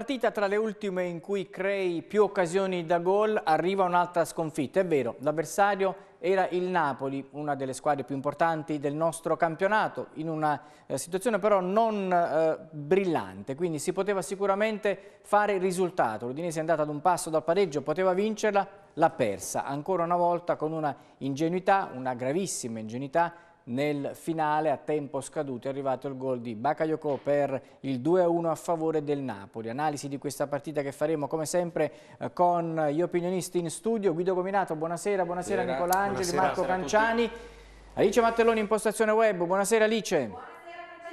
Partita tra le ultime in cui crei più occasioni da gol, arriva un'altra sconfitta. È vero, l'avversario era il Napoli, una delle squadre più importanti del nostro campionato, in una eh, situazione però non eh, brillante, quindi si poteva sicuramente fare il risultato. L'Udinese è andata ad un passo dal pareggio, poteva vincerla, l'ha persa, ancora una volta con una ingenuità, una gravissima ingenuità, nel finale a tempo scaduto è arrivato il gol di Bakayoko per il 2-1 a favore del Napoli. Analisi di questa partita che faremo come sempre eh, con gli opinionisti in studio. Guido Gominato, buonasera, buonasera Nicola Angeli, Marco Canciani. Alice Mattelloni, impostazione web, buonasera Alice.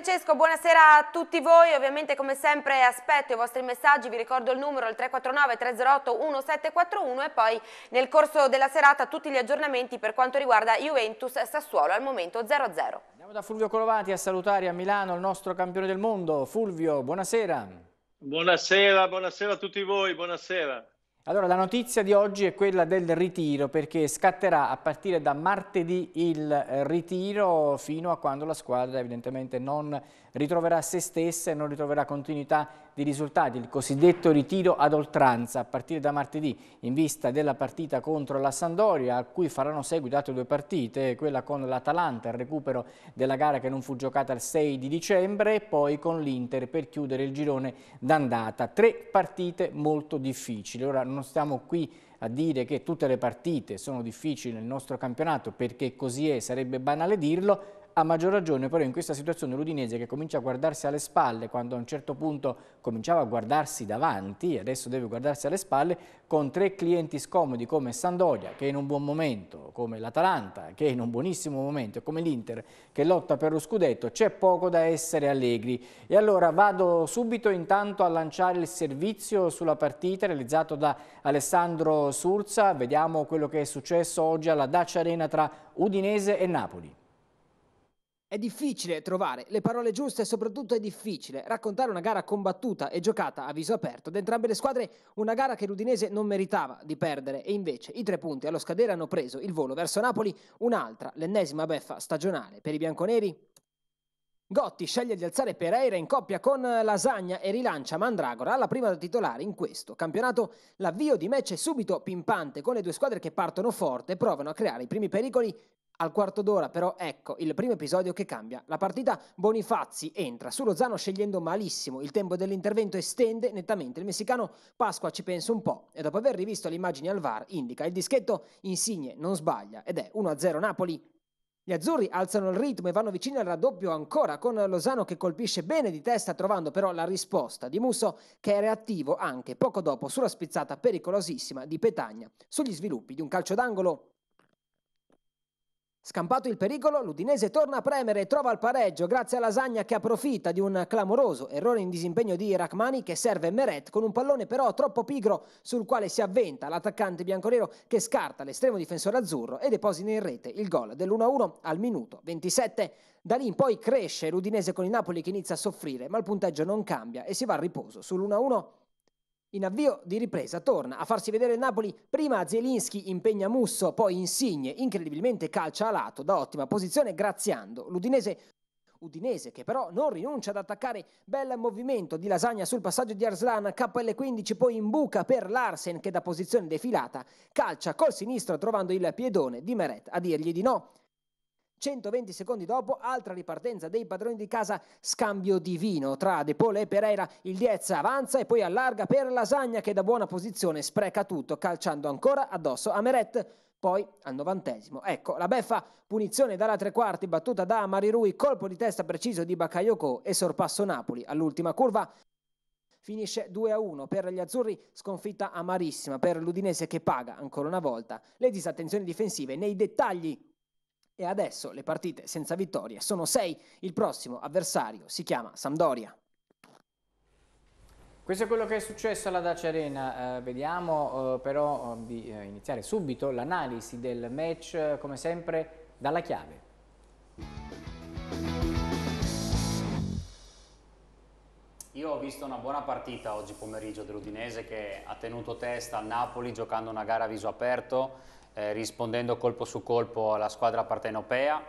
Francesco, buonasera a tutti voi, ovviamente come sempre aspetto i vostri messaggi, vi ricordo il numero il 349-308-1741 e poi nel corso della serata tutti gli aggiornamenti per quanto riguarda Juventus e Sassuolo al momento 0-0. Andiamo da Fulvio Colovati a salutare a Milano il nostro campione del mondo, Fulvio, buonasera. Buonasera, buonasera a tutti voi, buonasera. Allora, la notizia di oggi è quella del ritiro perché scatterà a partire da martedì il ritiro fino a quando la squadra evidentemente non ritroverà se stessa e non ritroverà continuità di risultati, il cosiddetto ritiro ad oltranza a partire da martedì in vista della partita contro la Sandoria a cui faranno seguito altre due partite, quella con l'Atalanta, il recupero della gara che non fu giocata il 6 di dicembre e poi con l'Inter per chiudere il girone d'andata. Tre partite molto difficili, ora non stiamo qui a dire che tutte le partite sono difficili nel nostro campionato perché così è, sarebbe banale dirlo, a maggior ragione però in questa situazione l'Udinese che comincia a guardarsi alle spalle quando a un certo punto cominciava a guardarsi davanti adesso deve guardarsi alle spalle con tre clienti scomodi come Sandoria che è in un buon momento, come l'Atalanta che è in un buonissimo momento, come l'Inter che lotta per lo scudetto, c'è poco da essere allegri. E allora vado subito intanto a lanciare il servizio sulla partita realizzato da Alessandro Surza, vediamo quello che è successo oggi alla Dacia Arena tra Udinese e Napoli. È difficile trovare le parole giuste e soprattutto è difficile raccontare una gara combattuta e giocata a viso aperto da entrambe le squadre, una gara che l'Udinese non meritava di perdere e invece i tre punti allo scadere hanno preso il volo verso Napoli, un'altra, l'ennesima beffa stagionale per i bianconeri. Gotti sceglie di alzare Pereira in coppia con Lasagna e rilancia Mandragora alla prima da titolare in questo campionato. L'avvio di match è subito pimpante con le due squadre che partono forte e provano a creare i primi pericoli al quarto d'ora però ecco il primo episodio che cambia. La partita Bonifazzi entra su Lozano scegliendo malissimo, il tempo dell'intervento estende nettamente. Il messicano Pasqua ci pensa un po' e dopo aver rivisto le immagini al VAR indica il dischetto Insigne non sbaglia ed è 1-0 Napoli. Gli azzurri alzano il ritmo e vanno vicini al raddoppio ancora con Lozano che colpisce bene di testa trovando però la risposta di Musso che è reattivo anche poco dopo sulla spizzata pericolosissima di Petagna sugli sviluppi di un calcio d'angolo Scampato il pericolo, l'Udinese torna a premere e trova il pareggio grazie a Lasagna che approfitta di un clamoroso errore in disimpegno di Rachmani che serve Meret con un pallone però troppo pigro sul quale si avventa l'attaccante bianconero che scarta l'estremo difensore azzurro e deposita in rete il gol dell'1-1 al minuto 27. Da lì in poi cresce l'Udinese con il Napoli che inizia a soffrire ma il punteggio non cambia e si va a riposo sull'1-1 in avvio di ripresa torna a farsi vedere il Napoli, prima Zielinski impegna Musso, poi Insigne, incredibilmente calcia a lato da ottima posizione graziando. L'Udinese. Udinese che però non rinuncia ad attaccare. Bel movimento di lasagna sul passaggio di Arslan. KL15 poi in buca per Larsen che da posizione defilata calcia col sinistro trovando il piedone di Meret a dirgli di no 120 secondi dopo, altra ripartenza dei padroni di casa, scambio divino tra De Pole e Pereira. Il Diez avanza e poi allarga per Lasagna che da buona posizione spreca tutto, calciando ancora addosso a Meret. Poi al novantesimo, ecco la beffa, punizione dalla tre quarti battuta da Marirui, colpo di testa preciso di Bakayoko e sorpasso Napoli all'ultima curva. Finisce 2-1 per gli azzurri, sconfitta amarissima per l'Udinese che paga ancora una volta le disattenzioni difensive nei dettagli e adesso le partite senza vittorie sono sei. Il prossimo avversario si chiama Sampdoria. Questo è quello che è successo alla Dacia Arena, eh, vediamo eh, però eh, di eh, iniziare subito l'analisi del match come sempre dalla chiave. Io ho visto una buona partita oggi pomeriggio dell'Udinese che ha tenuto testa al Napoli giocando una gara a viso aperto, eh, rispondendo colpo su colpo alla squadra partenopea.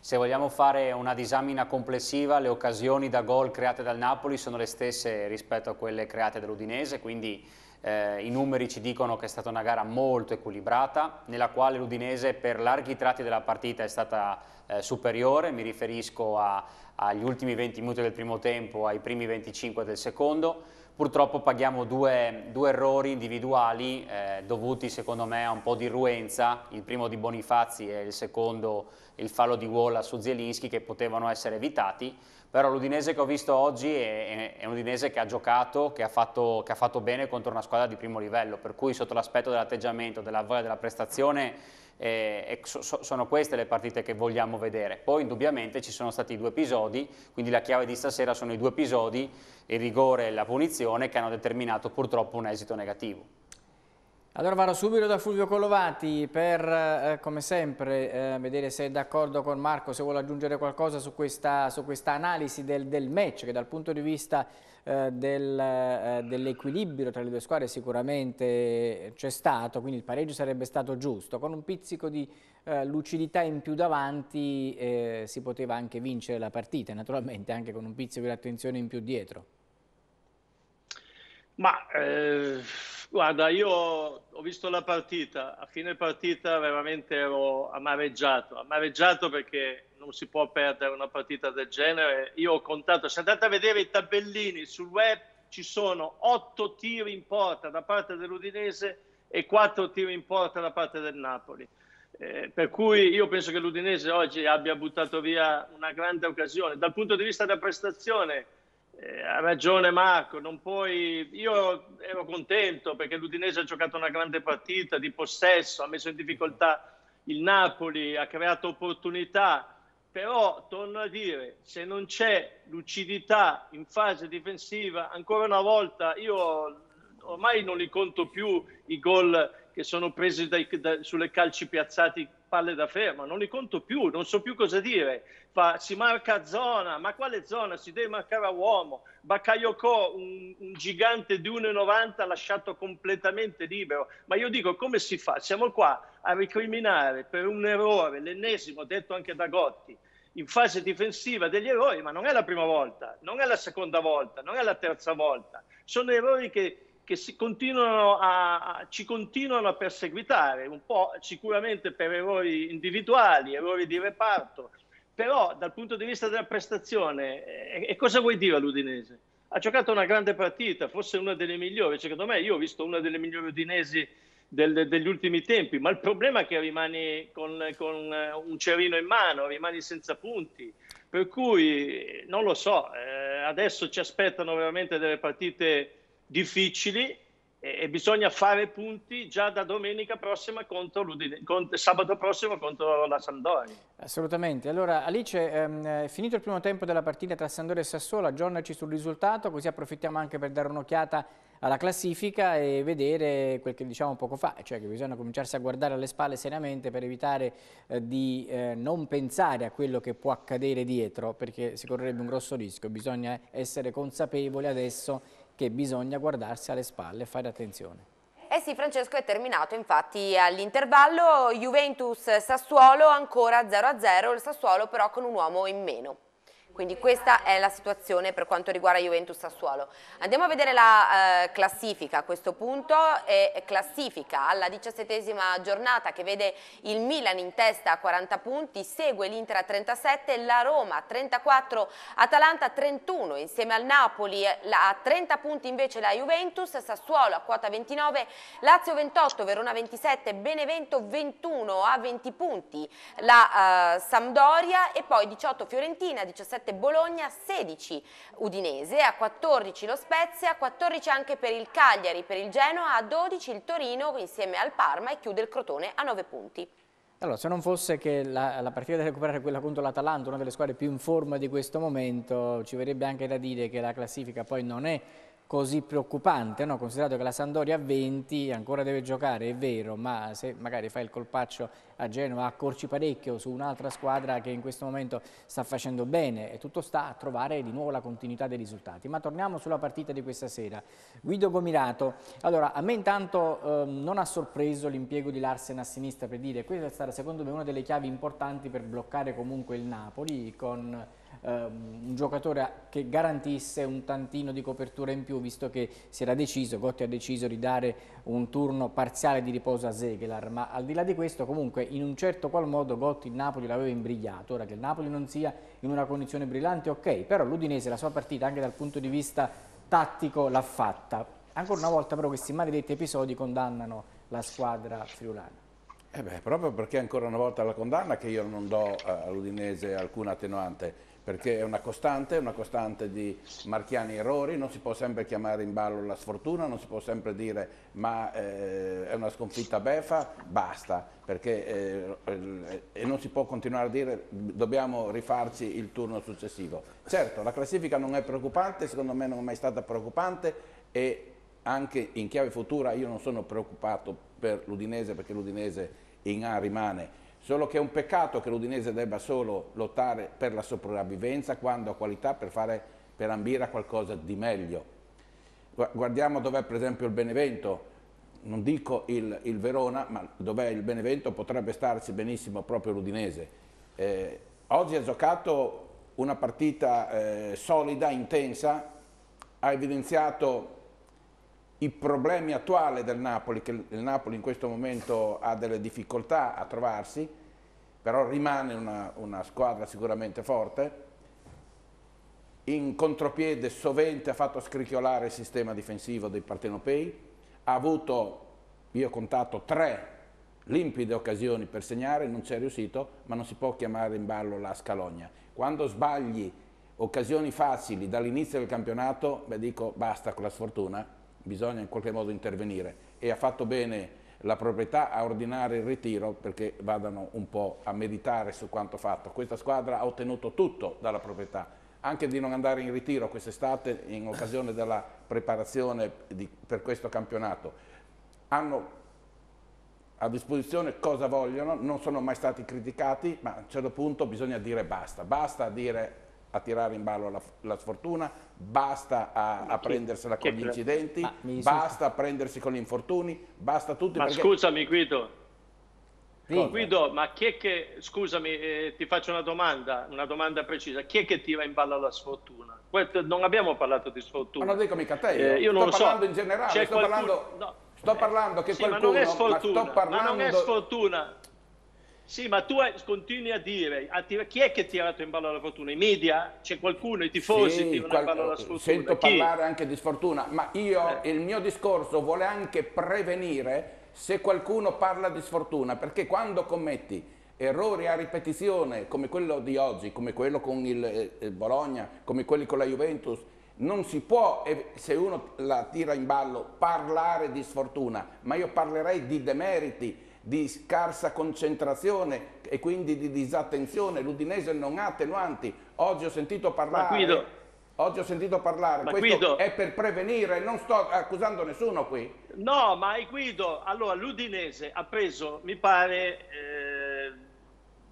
Se vogliamo fare una disamina complessiva, le occasioni da gol create dal Napoli sono le stesse rispetto a quelle create dall'Udinese, quindi eh, i numeri ci dicono che è stata una gara molto equilibrata, nella quale l'Udinese per larghi tratti della partita è stata eh, superiore, mi riferisco a, agli ultimi 20 minuti del primo tempo, ai primi 25 del secondo, Purtroppo paghiamo due, due errori individuali eh, dovuti secondo me a un po' di ruenza, il primo di Bonifazzi e il secondo il fallo di Walla su Zielinski che potevano essere evitati, però l'Udinese che ho visto oggi è, è un Udinese che ha giocato, che ha, fatto, che ha fatto bene contro una squadra di primo livello, per cui sotto l'aspetto dell'atteggiamento, della voglia della prestazione eh, so, sono queste le partite che vogliamo vedere. Poi indubbiamente ci sono stati due episodi, quindi la chiave di stasera sono i due episodi, il rigore e la punizione che hanno determinato purtroppo un esito negativo. Allora vado subito da Fulvio Collovati per, eh, come sempre, eh, vedere se è d'accordo con Marco, se vuole aggiungere qualcosa su questa, su questa analisi del, del, match che dal punto di vista eh, del, eh, dell'equilibrio tra le due squadre sicuramente c'è stato, quindi il pareggio sarebbe stato giusto. Con un pizzico di eh, lucidità in più davanti eh, si poteva anche vincere la partita, naturalmente anche con un pizzico di attenzione in più dietro. Ma eh, guarda, io ho visto la partita, a fine partita veramente ero amareggiato, amareggiato perché non si può perdere una partita del genere. Io ho contato, se andate a vedere i tabellini sul web, ci sono otto tiri in porta da parte dell'Udinese e quattro tiri in porta da parte del Napoli. Eh, per cui io penso che l'Udinese oggi abbia buttato via una grande occasione. Dal punto di vista della prestazione, eh, ha ragione Marco, puoi... io ero contento perché l'Udinese ha giocato una grande partita di possesso, ha messo in difficoltà il Napoli, ha creato opportunità, però torno a dire, se non c'è lucidità in fase difensiva, ancora una volta io ormai non li conto più i gol che sono presi dai, da, sulle calci piazzati palle da ferma, non li conto più, non so più cosa dire. Fa, si marca zona, ma quale zona? Si deve marcare a uomo. Bakayoko, un, un gigante di 1,90 lasciato completamente libero. Ma io dico, come si fa? Siamo qua a ricriminare per un errore, l'ennesimo, detto anche da Gotti, in fase difensiva degli errori, ma non è la prima volta, non è la seconda volta, non è la terza volta. Sono errori che che continuano a, ci continuano a perseguitare, un po' sicuramente per errori individuali, errori di reparto, però dal punto di vista della prestazione, eh, e cosa vuoi dire all'Udinese? Ha giocato una grande partita, forse una delle migliori, secondo me io ho visto una delle migliori Udinesi del, degli ultimi tempi, ma il problema è che rimani con, con, un cerino in mano, rimani senza punti, per cui non lo so, eh, adesso ci aspettano veramente delle partite difficili e, bisogna fare punti già da domenica prossima contro, contro sabato prossimo contro la Sampdoria. Assolutamente. Allora Alice, ehm, finito il primo tempo della partita tra Sampdoria e Sassuolo, aggiornaci sul risultato, così approfittiamo anche per dare un'occhiata alla classifica e vedere quel che diciamo poco fa, cioè che bisogna cominciarsi a guardare alle spalle seriamente per evitare eh, di eh, non pensare a quello che può accadere dietro, perché si correrebbe un grosso rischio, bisogna essere consapevoli adesso che bisogna guardarsi alle spalle e fare attenzione. Eh sì, Francesco è terminato infatti all'intervallo, Juventus-Sassuolo ancora 0-0, il Sassuolo però con un uomo in meno. Quindi questa è la situazione per quanto riguarda Juventus Sassuolo. Andiamo a vedere la eh, classifica a questo punto, è classifica alla diciassettesima giornata che vede il Milan in testa a 40 punti, segue l'Inter a 37, la Roma a 34, Atalanta a 31, insieme al Napoli a 30 punti invece la Juventus, Sassuolo a quota 29, Lazio 28, Verona 27, Benevento 21 a 20 punti, la uh, Sampdoria e poi 18 Fiorentina, 17 17 Bologna, 16 Udinese, a 14 lo Spezia, a 14 anche per il Cagliari, per il Genoa, a 12 il Torino insieme al Parma e chiude il Crotone a 9 punti. Allora, se non fosse che la, la partita da recuperare quella contro l'Atalanta, una delle squadre più in forma di questo momento, ci verrebbe anche da dire che la classifica poi non è così preoccupante, no? considerato che la Sandoria a 20 ancora deve giocare, è vero, ma se magari fa il colpaccio a Genova accorci parecchio su un'altra squadra che in questo momento sta facendo bene e tutto sta a trovare di nuovo la continuità dei risultati. Ma torniamo sulla partita di questa sera. Guido Gomirato, allora a me intanto eh, non ha sorpreso l'impiego di Larsen a sinistra per dire questa è stata secondo me una delle chiavi importanti per bloccare comunque il Napoli con Ehm, un giocatore che garantisse un tantino di copertura in più visto che si era deciso, Gotti ha deciso di dare un turno parziale di riposo a Zegelar. Ma al di là di questo comunque in un certo qual modo Gotti il Napoli l'aveva imbrigliato. Ora che il Napoli non sia in una condizione brillante ok però l'Udinese la sua partita anche dal punto di vista tattico l'ha fatta. Ancora una volta però questi maledetti episodi condannano la squadra friulana. Eh beh, proprio perché ancora una volta la condanna che io non do eh, all'Udinese alcuna attenuante perché è una costante, una costante di marchiani errori, non si può sempre chiamare in ballo la sfortuna, non si può sempre dire ma eh, è una sconfitta beffa, basta, perché eh, eh, non si può continuare a dire dobbiamo rifarci il turno successivo. Certo, la classifica non è preoccupante, secondo me non è mai stata preoccupante e anche in chiave futura io non sono preoccupato per l'Udinese perché l'Udinese in A rimane Solo che è un peccato che l'Udinese debba solo lottare per la sopravvivenza quando ha qualità per, fare, per ambire a qualcosa di meglio. Guardiamo dov'è per esempio il Benevento, non dico il, il Verona, ma dov'è il Benevento potrebbe starci benissimo proprio l'Udinese. Eh, oggi ha giocato una partita eh, solida, intensa, ha evidenziato i problemi attuali del Napoli, che il Napoli in questo momento ha delle difficoltà a trovarsi, però rimane una, una squadra sicuramente forte, in contropiede sovente ha fatto scricchiolare il sistema difensivo dei partenopei, ha avuto, io ho contato, tre limpide occasioni per segnare, non ci è riuscito, ma non si può chiamare in ballo la scalogna. Quando sbagli occasioni facili dall'inizio del campionato, beh dico basta con la sfortuna, bisogna in qualche modo intervenire e ha fatto bene la proprietà a ordinare il ritiro perché vadano un po' a meditare su quanto fatto. Questa squadra ha ottenuto tutto dalla proprietà, anche di non andare in ritiro quest'estate in occasione della preparazione di, per questo campionato. Hanno a disposizione cosa vogliono, non sono mai stati criticati, ma a un certo punto bisogna dire basta, basta dire a tirare in ballo la, la sfortuna, basta a, a prendersela con gli incidenti, basta a prendersi con gli infortuni, basta tutti. Ma perché... scusami Guido, sì. Guido, ma chi è che, scusami, eh, ti faccio una domanda, una domanda precisa, chi è che tira in ballo la sfortuna? Non abbiamo parlato di sfortuna. Ma non dico mica te, io, eh, io sto parlando so. in generale, sto, qualcuno... parlando, no. sto parlando che sì, qualcuno... Ma non è sfortuna, ma, parlando... ma non è sfortuna. Sì, ma tu continui a dire, a tir- chi è che ha tirato in ballo la fortuna? I media? C'è qualcuno, i tifosi sì, tirano qual- in ballo la sfortuna? Sento chi? parlare anche di sfortuna, ma io, eh. il mio discorso vuole anche prevenire se qualcuno parla di sfortuna, perché quando commetti errori a ripetizione come quello di oggi, come quello con il, eh, il Bologna, come quelli con la Juventus, non si può, se uno la tira in ballo, parlare di sfortuna, ma io parlerei di demeriti, di scarsa concentrazione e quindi di disattenzione. L'Udinese non ha attenuanti. Oggi ho sentito parlare... Oggi ho sentito parlare, ma questo Guido, è per prevenire, non sto accusando nessuno qui. No, ma Guido, allora l'Udinese ha preso, mi pare, eh,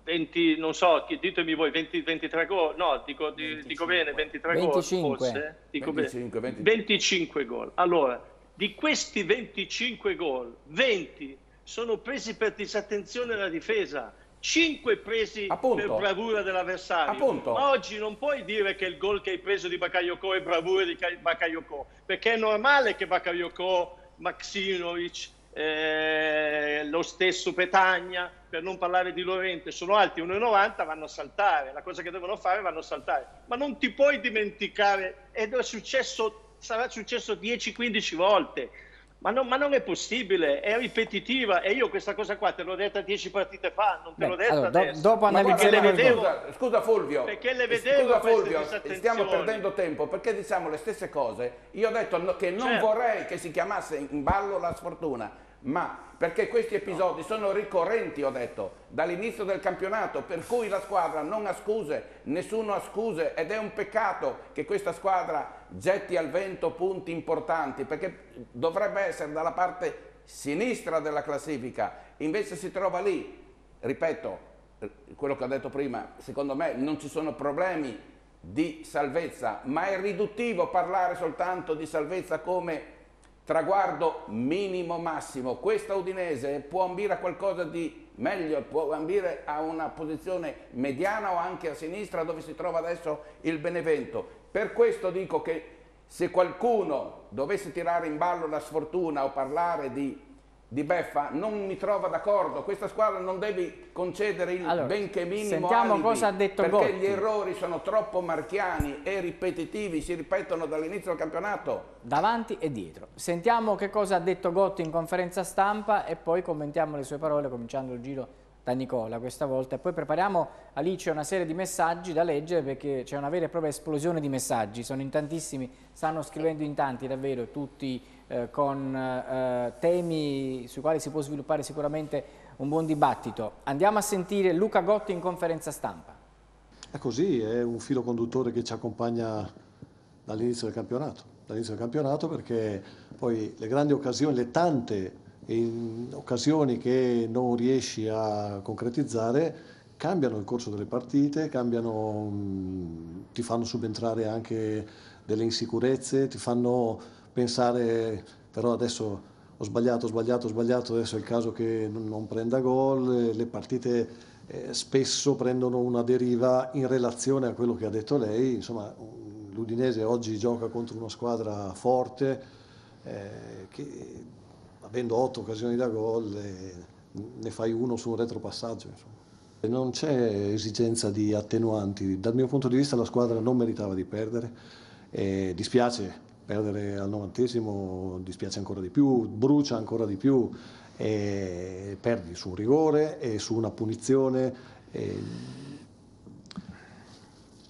20, non so, ditemi voi, 20, 23 gol, no, dico, 25, dico bene, 23 25. gol forse, dico 25, 25. 25 gol. Allora, di questi 25 gol, 20 sono presi per disattenzione della difesa. 5 presi Appunto. per bravura dell'avversario. Ma oggi non puoi dire che il gol che hai preso di Bakayoko è bravura di Bakayoko, perché è normale che Bakayoko, Maxinovic, eh, lo stesso Petagna, per non parlare di Lorente, sono alti 1,90, vanno a saltare. La cosa che devono fare vanno a saltare. Ma non ti puoi dimenticare, ed è successo, sarà successo 10-15 volte ma non, ma non, è possibile, è ripetitiva e io questa cosa qua te l'ho detta dieci partite fa, non te l'ho detta allora, adesso. Do, dopo analizziamo vedevo, scusa, scusa, Fulvio, perché le vedevo scusa Fulvio, stiamo perdendo tempo perché diciamo le stesse cose. Io ho detto che non certo. vorrei che si chiamasse in ballo la sfortuna, ma perché questi episodi sono ricorrenti, ho detto, dall'inizio del campionato, per cui la squadra non ha scuse, nessuno ha scuse ed è un peccato che questa squadra getti al vento punti importanti, perché dovrebbe essere dalla parte sinistra della classifica, invece si trova lì, ripeto, quello che ho detto prima, secondo me non ci sono problemi di salvezza, ma è riduttivo parlare soltanto di salvezza come traguardo minimo massimo. Questa Udinese può ambire a qualcosa di meglio, può ambire a una posizione mediana o anche a sinistra dove si trova adesso il Benevento. Per questo dico che se qualcuno dovesse tirare in ballo la sfortuna o parlare di di Beffa non mi trova d'accordo, questa squadra non deve concedere il allora, benché minimo sentiamo alibi, cosa ha detto perché Gotti. gli errori sono troppo marchiani e ripetitivi, si ripetono dall'inizio del campionato. Davanti e dietro. Sentiamo che cosa ha detto Gotti in conferenza stampa e poi commentiamo le sue parole cominciando il giro da Nicola questa volta e poi prepariamo Alice una serie di messaggi da leggere perché c'è una vera e propria esplosione di messaggi, sono in tantissimi, stanno scrivendo in tanti davvero, tutti eh, con eh, temi sui quali si può sviluppare sicuramente un buon dibattito. Andiamo a sentire Luca Gotti in conferenza stampa. È così, è un filo conduttore che ci accompagna dall'inizio del campionato, dall'inizio del campionato perché poi le grandi occasioni, le tante occasioni che non riesci a concretizzare cambiano il corso delle partite, cambiano, ti fanno subentrare anche delle insicurezze, ti fanno pensare però adesso ho sbagliato, ho sbagliato, ho sbagliato, adesso è il caso che non prenda gol, le partite eh, spesso prendono una deriva in relazione a quello che ha detto lei, insomma l'Udinese oggi gioca contro una squadra forte eh, che avendo otto occasioni da gol eh, ne fai uno su un retropassaggio. Insomma. Non c'è esigenza di attenuanti, dal mio punto di vista la squadra non meritava di perdere, eh, dispiace perdere al novantesimo dispiace ancora di più, brucia ancora di più, e perdi su un rigore e su una punizione. E...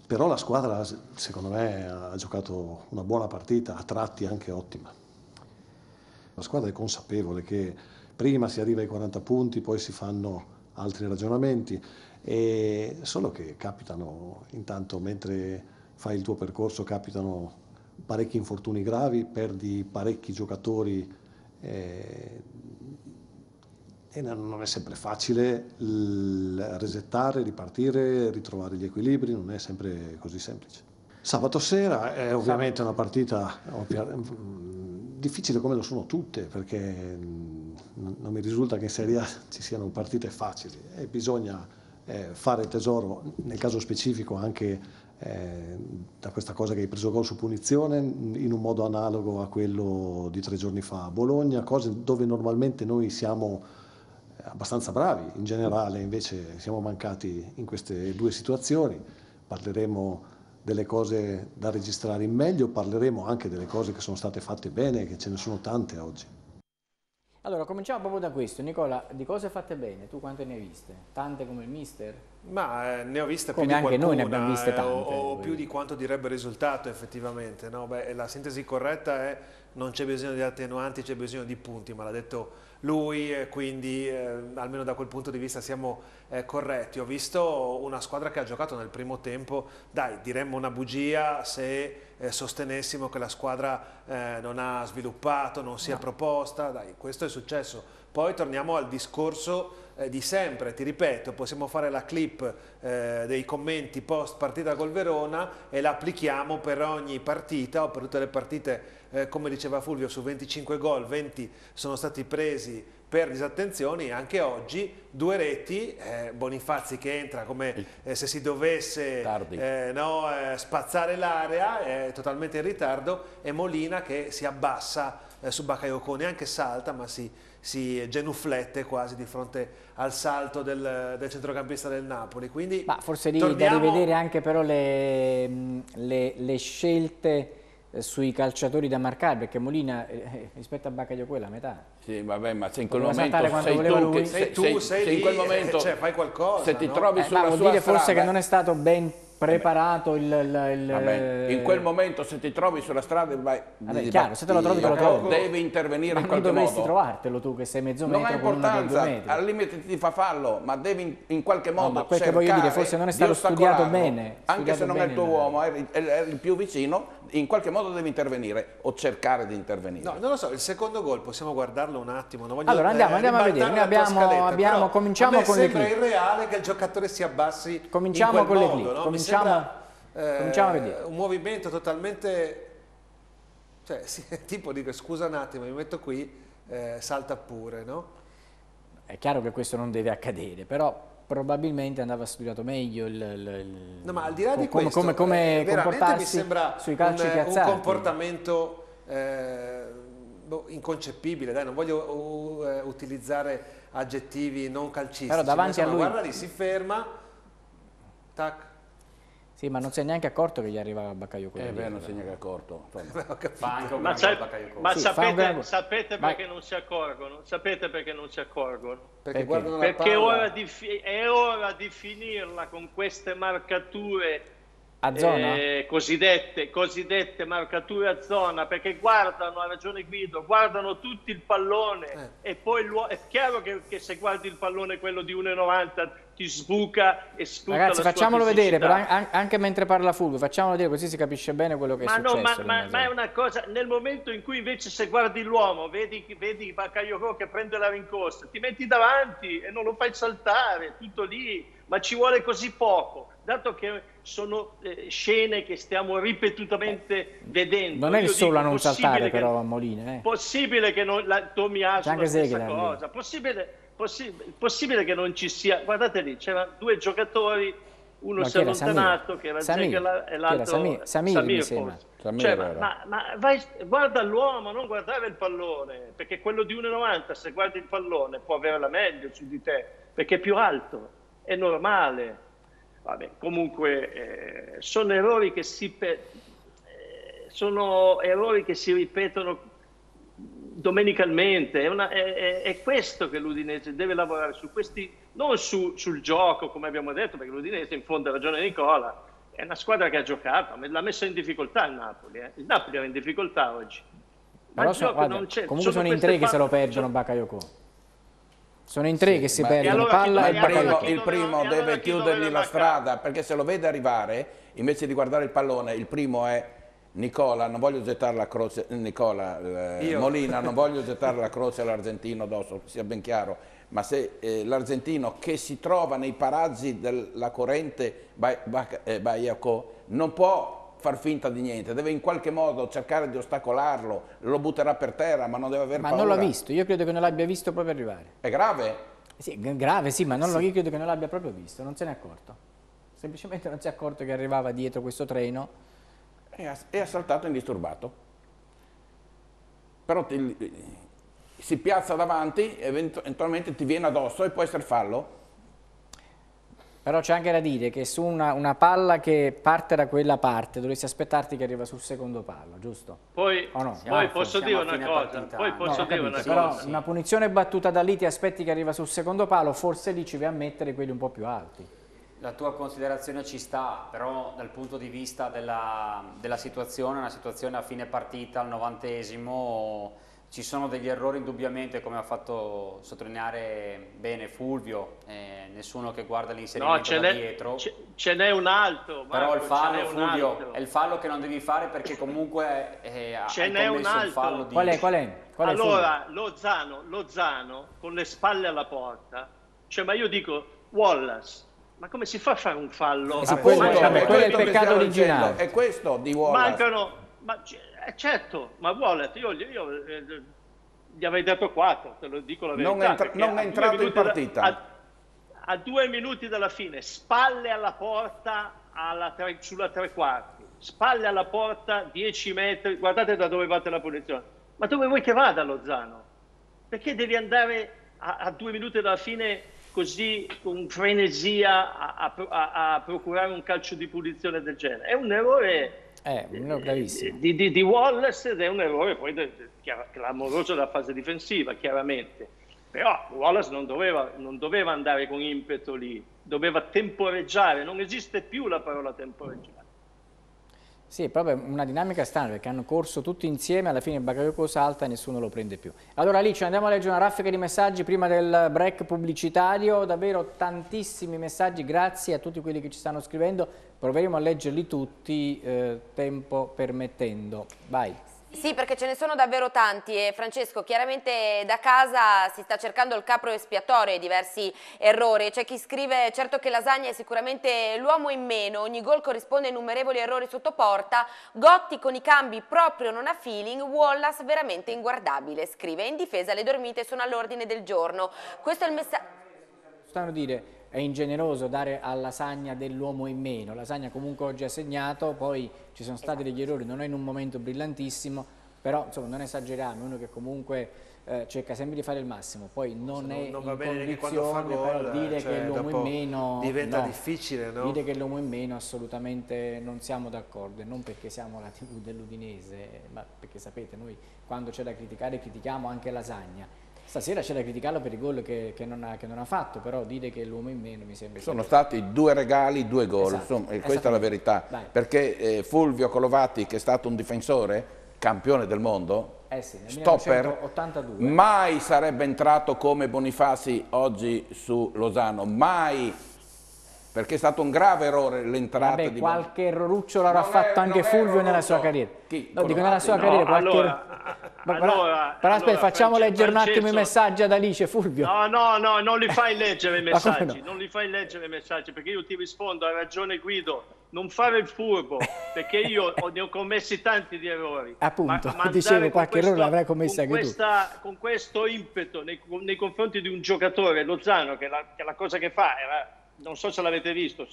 Però la squadra, secondo me, ha giocato una buona partita, a tratti anche ottima. La squadra è consapevole che prima si arriva ai 40 punti, poi si fanno altri ragionamenti, e solo che capitano, intanto mentre fai il tuo percorso, capitano parecchi infortuni gravi, perdi parecchi giocatori eh, e non è sempre facile resettare, ripartire, ritrovare gli equilibri, non è sempre così semplice. Sabato sera è ovviamente una partita difficile come lo sono tutte, perché non mi risulta che in Serie A ci siano partite facili e bisogna eh, fare tesoro, nel caso specifico anche eh, da questa cosa che hai preso gol su punizione in un modo analogo a quello di tre giorni fa a Bologna, cose dove normalmente noi siamo abbastanza bravi, in generale invece siamo mancati in queste due situazioni, parleremo delle cose da registrare in meglio, parleremo anche delle cose che sono state fatte bene, che ce ne sono tante oggi. Allora, cominciamo proprio da questo. Nicola, di cose fatte bene, tu quante ne hai viste? Tante come il mister? Ma eh, ne ho viste come più di qualcuna. noi ne abbiamo viste tante. Eh, o, o più di quanto direbbe il risultato effettivamente. No? Beh, la sintesi corretta è non c'è bisogno di attenuanti, c'è bisogno di punti, ma l'ha detto lui, quindi eh, almeno da quel punto di vista siamo eh, corretti. Ho visto una squadra che ha giocato nel primo tempo, dai, diremmo una bugia se eh, sostenessimo che la squadra eh, non ha sviluppato, non si no. è proposta, dai, questo è successo. Poi torniamo al discorso eh, di sempre, ti ripeto, possiamo fare la clip eh, dei commenti post partita col Verona e la applichiamo per ogni partita o per tutte le partite eh, come diceva Fulvio, su 25 gol 20 sono stati presi per disattenzioni, anche oggi due reti, eh, Bonifazzi che entra come eh, se si dovesse eh, no, spazzare l'area, è totalmente in ritardo, e Molina che si abbassa su Bakayoko, neanche salta ma si, si genuflette quasi di fronte al salto del, del centrocampista del Napoli. Quindi ma forse lì torniamo... da rivedere anche però le, le, le scelte eh, sui calciatori da marcare perché Molina eh, eh rispetto a Baccaglio la metà sì vabbè ma se in quel momento sei tu, lui. Che, sei, tu sei, sei in quel momento cioè fai qualcosa se ti no? trovi eh, sulla ma vuol dire strada, forse che non è stato ben preparato il... il, il in quel momento se ti trovi sulla strada vai, Vabbè, chiaro, se te lo trovi te lo trovi. devi intervenire ma in qualche modo. Ma dovresti trovartelo tu che sei mezzo non metro ha di due importanza, al limite ti fa fallo, ma devi in, qualche modo No, ma quel che cercare voglio dire, forse non è stato di studiato bene, Anche studiato se non è il tuo uomo, eri il più vicino, in qualche modo devi intervenire o cercare di intervenire. No, non lo so, il secondo gol possiamo guardarlo un attimo. Allora, andiamo- andiamo a vedere. Noi abbiamo- scaletta, abbiamo- cominciamo con le sembra clip. irreale che il giocatore si abbassi Cominciamo con le modo, clip, no? Mi cominciamo- sembra, eh, cominciamo a vedere. un movimento totalmente cioè sì, tipo dico scusa un attimo mi metto qui eh, salta pure no? È chiaro che questo non deve accadere, però probabilmente andava studiato meglio il, il- No, ma al di là di come, questo, come, come eh, veramente mi comportarsi sembra sui calci un, un piazzati. comportamento eh, boh, inconcepibile, dai, non voglio uh, eh, utilizzare aggettivi non calcistici. Però davanti ma a insomma, lui- Guarda lì, si ferma, tac, Sì, ma non si è neanche accorto che gli arrivava Baccaio quello Eh beh, non si è però. neanche accorto. Fa anche un Ma, Sì, sapete, sapete perché non si accorgono? Sapete perché non si accorgono? Perché, Perché? guardano la Perché ora, di fi- è ora di finirla con queste marcature A zona? eh, cosiddette, cosiddette marcature a zona, perché guardano, ha ragione Guido, guardano tutti il pallone Eh. e poi è chiaro che, che se guardi il pallone quello di 1,90 ti sbuca e sfrutta Ragazzi, facciamolo vedere, però anche mentre parla Fulvio, facciamolo vedere così si capisce bene quello che è Ma, no, successo. ma, ma- ma è una cosa, nel momento in cui invece se guardi l'uomo, vedi, vedi Bakayoko che prende la rincorsa, ti metti davanti e non lo fai saltare, tutto lì, ma ci vuole così poco, dato che sono eh, scene che stiamo ripetutamente vedendo. Non è solo a non saltare che- però a Molina, eh. Possibile che non, la, Tommy Asu la stessa cosa, possibile, possi- possibile che non ci sia, guardate lì, c'erano due giocatori, uno No, si è allontanato Samir. che era Samir. Chi e l'altro Samir- Samir, forse. Samir Cioè, ma- ma vai- guarda l'uomo, non guardare il pallone, perché quello di 1,90 se guardi il pallone può avere la meglio su di te, perché è più alto, è normale. Vabbè, comunque eh, sono errori che si pe- eh, sono errori che si ripetono domenicalmente, è, una- è- è- è questo che l'Udinese deve lavorare su questi, non su- sul gioco come abbiamo detto, perché l'Udinese in fondo ha ragione Nicola, è una squadra che ha giocato, l'ha messa in difficoltà il Napoli, eh. il Napoli era in difficoltà oggi. Ma Però sono, gioco guarda, non c'è, comunque sono in queste tre che se lo perdono Bakayoko. Sono in tre che si perdono allora palla e chi il primo allora deve chi chiudergli la strada perché se lo vede arrivare invece di guardare il pallone il primo è Nicola non voglio gettare la croce Nicola eh. Molina non voglio gettare la croce all'argentino addosso sia ben chiaro ma se eh, l'argentino che si trova nei paraggi della corrente eh, Baiaco non può far finta di niente deve in qualche modo cercare di ostacolarlo lo butterà per terra ma non deve aver Ma paura non l'ha visto, io credo che non l'abbia visto proprio arrivare. è grave Sì, grave sì, ma non lo, io credo che non l'abbia proprio visto, non se n'è accorto. Semplicemente non si è accorto che arrivava dietro questo treno. E ha, e ha saltato indisturbato. Però ti- si piazza davanti, event- eventualmente ti viene addosso e può essere fallo. Però c'è anche da dire che su una, una palla che parte da quella parte dovresti aspettarti che arriva sul secondo palo, giusto? Poi, O no? poi posso dire una cosa, partita. poi No, posso ho dire capito, una però cosa. una punizione battuta da lì ti aspetti che arriva sul secondo palo, forse lì ci vai a mettere quelli un po' più alti. La tua considerazione ci sta, però dal punto di vista della, della situazione, una situazione a fine partita, al novantesimo, ci sono degli errori indubbiamente, come ha fatto sottolineare bene Fulvio, eh, nessuno che guarda No, l'inserimento ce da dietro. ce, ce n'è un altro. Però il Marco, ce fallo, Fulvio, altro. è il fallo che non devi fare perché comunque eh, Ce hai n'è un altro. fallo di... Qual è? Qual è? Qual è allora, Lozano, Lozano con le spalle alla porta, cioè, ma io dico, Wallace, ma come si fa a fare un fallo? Ma quello- mancano- quello è il peccato originale. È questo di Wallace. mancano, ma, eh, certo, ma Wallace, io, io, eh, gli avrei dato 4, te lo dico la verità. Non è entra- non è entrato in minuti da- partita. a, a due minuti dalla fine, spalle alla porta alla tre- sulla tre quarti, spalle alla porta, 10 metri, guardate da dove batte la punizione. Ma dove vuoi che vada Lozano? Perché devi andare a, a due minuti dalla fine così con frenesia a, a- a- procurare un calcio di punizione del genere? È un errore Eh, un errore gravissimo. di, di- di Wallace ed è un errore poi de- de- clamoroso della fase difensiva, chiaramente. Però Wallace non doveva, non doveva andare con impeto lì, doveva temporeggiare, non esiste più la parola temporeggiare. Sì, è proprio una dinamica strana perché hanno corso tutti insieme, alla fine il Bakayoko salta e nessuno lo prende più. Allora Alice andiamo a leggere una raffica di messaggi prima del break pubblicitario, davvero tantissimi messaggi, grazie a tutti quelli che ci stanno scrivendo, proveremo a leggerli tutti, eh, tempo permettendo. Vai. Sì, perché ce ne sono davvero tanti e Francesco, chiaramente da casa si sta cercando il capro espiatorio ai diversi errori. C'è chi scrive, certo che Lasagna è sicuramente l'uomo in meno, ogni gol corrisponde a innumerevoli errori sotto porta, Gotti con i cambi proprio non ha feeling, Wallace veramente inguardabile, scrive. In difesa le dormite sono all'ordine del giorno. Questo è il messaggio... Stanno dire è ingeneroso dare a Lasagna dell'uomo in meno, Lasagna comunque oggi ha segnato, poi ci sono stati degli errori, non è in un momento brillantissimo, però insomma non esageriamo, uno che comunque eh, cerca sempre di fare il massimo, poi non, non è non va bene che quando fa gol, dire cioè, che l'uomo in meno diventa no, difficile, no? Dire che l'uomo in meno assolutamente non siamo d'accordo, e non perché siamo la TV dell'Udinese, ma perché sapete noi quando c'è da criticare critichiamo anche Lasagna Stasera c'è da criticarlo per i gol che, che, non ha, che, non ha, fatto, però dire che l'uomo in meno mi sembra... Sono stati due regali, due gol, esatto, insomma, e questa è la verità. Dai. Perché eh, Fulvio Colovati, che è stato un difensore, campione del mondo, eh sì, stopper, mai sarebbe entrato come Bonifasi oggi su Lozano, mai perché è stato un grave errore l'entrata di qualche erroruccio l'avrà fatto anche Fulvio nella sua carriera. Chi? No, dico nella sua no, carriera qualche allora, ma, allora, però aspetta, allora, facciamo leggere un attimo i messaggi ad Alice, Fulvio. No, no, no, non li fai leggere i messaggi, no? non li fai leggere i messaggi, perché io ti rispondo, hai ragione Guido, non fare il furbo, perché io ne ho commessi tanti di errori. Appunto, ma, dicevo qualche errore l'avrai commesso anche questa, tu. Con questo impeto nei, nei, confronti di un giocatore, Lozano, che la, che la cosa che fa era, non so se l'avete visto,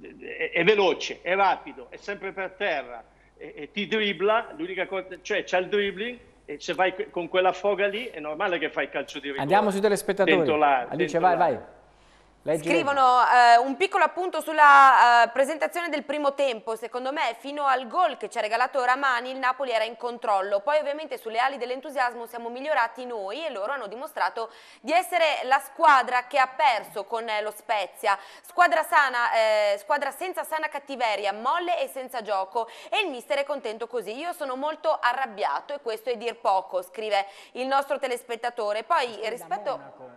è, è veloce, è rapido, è sempre per terra, e, e ti dribbla, l'unica cosa, cioè c'è il dribbling, e se vai con quella foga lì è normale che fai calcio di rigore. Andiamo sui telespettatori. Alice, vai, vai. Leggi Scrivono eh, un piccolo appunto sulla eh, presentazione del primo tempo, secondo me fino al gol che ci ha regalato Ramani il Napoli era in controllo, poi ovviamente sulle ali dell'entusiasmo siamo migliorati noi e loro hanno dimostrato di essere la squadra che ha perso con eh, lo Spezia, squadra, sana, eh, squadra senza sana cattiveria, molle e senza gioco. E il mister è contento così, io sono molto arrabbiato e questo è dir poco, scrive il nostro telespettatore, poi rispetto... Monaco,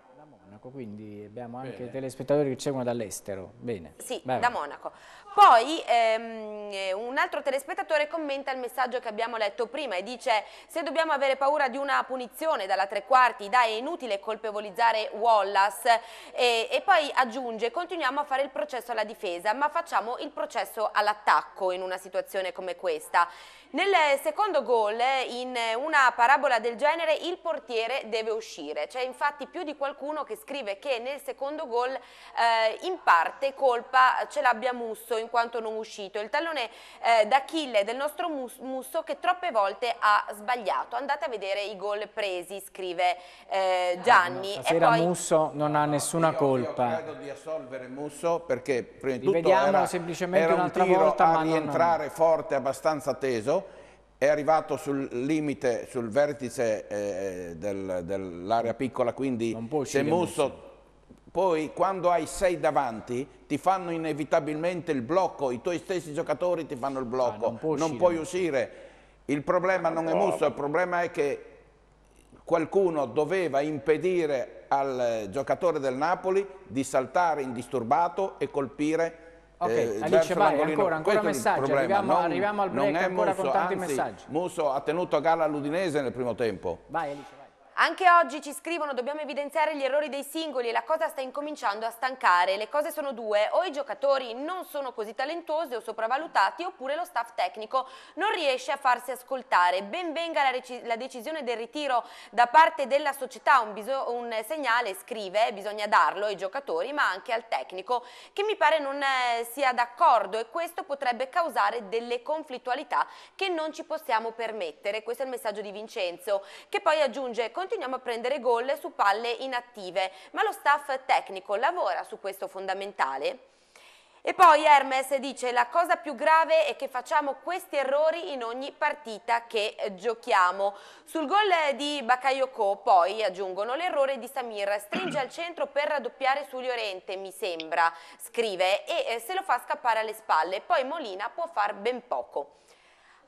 quindi abbiamo anche Bene. telespettatori che seguono dall'estero. Bene. Sì, Vai. da Monaco. Poi ehm, un altro telespettatore commenta il messaggio che abbiamo letto prima e dice se dobbiamo avere paura di una punizione dalla tre quarti, dai è inutile colpevolizzare Wallace e, e poi aggiunge continuiamo a fare il processo alla difesa ma facciamo il processo all'attacco in una situazione come questa. Nel secondo gol, in una parabola del genere, il portiere deve uscire. C'è infatti più di qualcuno che scrive che nel secondo gol eh, in parte colpa ce l'abbia Musso in quanto non uscito. Il tallone eh, d'Achille del nostro Musso che troppe volte ha sbagliato. Andate a vedere i gol presi, scrive eh, Gianni. Stasera poi... Musso non ha nessuna colpa. Io credo di assolvere Musso perché prima di tutto era, semplicemente era un tiro volta, a rientrare non... forte, abbastanza teso è arrivato sul limite, sul vertice eh, del, dell'area piccola, quindi se Musso... Poi quando hai sei davanti ti fanno inevitabilmente il blocco, i tuoi stessi giocatori ti fanno il blocco, ah, non, non puoi uscire. Il problema non è Musso, il problema è che qualcuno doveva impedire al giocatore del Napoli di saltare indisturbato e colpire Ok, eh, Alice vai, ancora, ancora messaggi, arriviamo, non, arriviamo, al break ancora Musso, con tanti anzi, messaggi. Musso ha tenuto a galla l'Udinese nel primo tempo. Vai Alice. Anche oggi ci scrivono dobbiamo evidenziare gli errori dei singoli e la cosa sta incominciando a stancare. Le cose sono due, o i giocatori non sono così talentuosi o sopravvalutati oppure lo staff tecnico non riesce a farsi ascoltare. Ben venga la, la decisione del ritiro da parte della società, un, un, segnale scrive, bisogna darlo ai giocatori ma anche al tecnico che mi pare non eh, sia d'accordo e questo potrebbe causare delle conflittualità che non ci possiamo permettere. Questo è il messaggio di Vincenzo che poi aggiunge continuiamo a prendere gol su palle inattive, ma lo staff tecnico lavora su questo fondamentale? E poi Hermes dice la cosa più grave è che facciamo questi errori in ogni partita che giochiamo. Sul gol di Bakayoko poi aggiungono l'errore di Samir, stringe al centro per raddoppiare su Llorente mi sembra, scrive, e eh, se lo fa scappare alle spalle, poi Molina può far ben poco.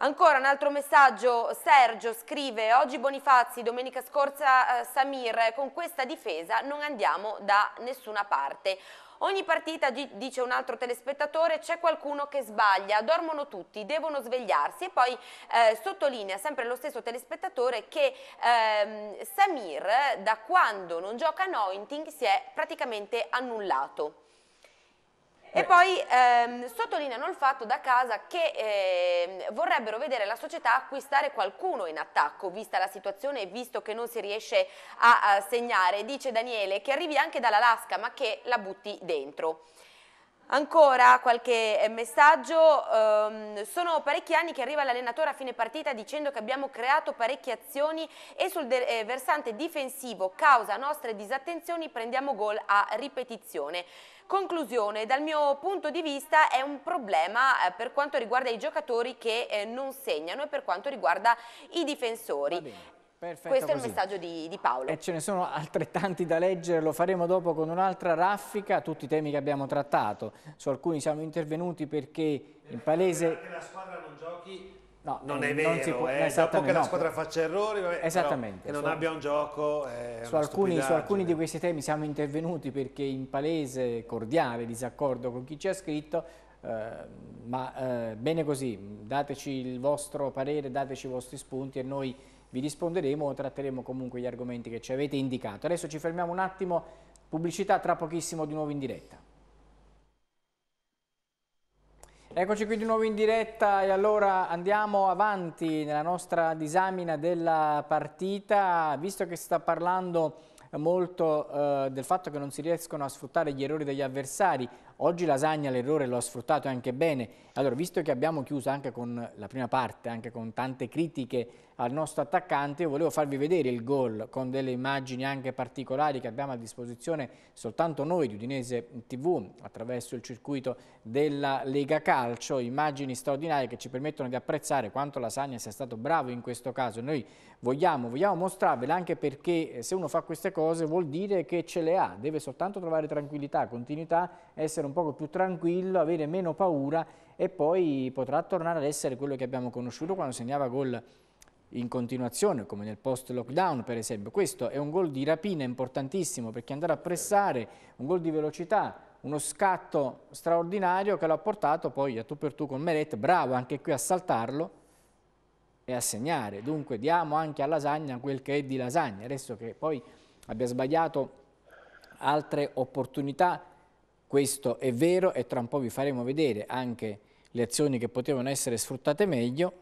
Ancora un altro messaggio, Sergio scrive, oggi Bonifazzi, domenica scorsa eh, Samir, con questa difesa non andiamo da nessuna parte. Ogni partita, dice un altro telespettatore, c'è qualcuno che sbaglia, dormono tutti, devono svegliarsi e poi eh, sottolinea sempre lo stesso telespettatore che ehm, Samir da quando non gioca a Nointing si è praticamente annullato. E poi ehm, sottolineano il fatto da casa che eh, vorrebbero vedere la società acquistare qualcuno in attacco, vista la situazione e visto che non si riesce a, a segnare. Dice Daniele che arrivi anche dall'Alaska ma che la butti dentro. Ancora qualche eh, messaggio, ehm, sono parecchi anni che arriva l'allenatore a fine partita dicendo che abbiamo creato parecchie azioni e sul eh, versante difensivo, causa nostre disattenzioni, prendiamo gol a ripetizione. Conclusione, dal mio punto di vista è un problema eh, per quanto riguarda i giocatori che eh, non segnano e per quanto riguarda i difensori. Perfetto Questo così. è il messaggio di, di, Paolo. E ce ne sono altrettanti da leggere, lo faremo dopo con un'altra raffica, tutti i temi che abbiamo trattato. Su alcuni siamo intervenuti perché in palese... Che la squadra non giochi No, non eh, è vero, non si può, eh, dopo che la squadra faccia errori, vabbè, esattamente, che non su, abbia un gioco su alcuni, su alcuni, di questi temi siamo intervenuti perché in palese cordiale disaccordo con chi ci ha scritto, eh, ma eh, bene così, dateci il vostro parere, dateci i vostri spunti e noi vi risponderemo o tratteremo comunque gli argomenti che ci avete indicato. Adesso ci fermiamo un attimo, pubblicità tra pochissimo di nuovo in diretta. Eccoci qui di nuovo in diretta e allora andiamo avanti nella nostra disamina della partita, visto che si sta parlando molto eh, del fatto che non si riescono a sfruttare gli errori degli avversari, oggi Lasagna l'errore lo ha sfruttato anche bene, allora visto che abbiamo chiuso anche con la prima parte, anche con tante critiche al nostro attaccante, io volevo farvi vedere il gol con delle immagini anche particolari che abbiamo a disposizione soltanto noi di Udinese TV attraverso il circuito della Lega Calcio, immagini straordinarie che ci permettono di apprezzare quanto Lasagna sia stato bravo in questo caso. Noi vogliamo, vogliamo mostrarvele anche perché se uno fa queste cose vuol dire che ce le ha, deve soltanto trovare tranquillità, continuità, essere un poco più tranquillo, avere meno paura e poi potrà tornare ad essere quello che abbiamo conosciuto quando segnava gol in continuazione, come nel post-lockdown per esempio. Questo è un gol di rapina importantissimo perché andare a pressare, un gol di velocità, uno scatto straordinario che l'ha portato poi a tu per tu con Meret, bravo anche qui a saltarlo e a segnare. Dunque diamo anche a Lasagna quel che è di Lasagna. Adesso che poi abbia sbagliato altre opportunità, questo è vero e tra un po' vi faremo vedere anche le azioni che potevano essere sfruttate meglio,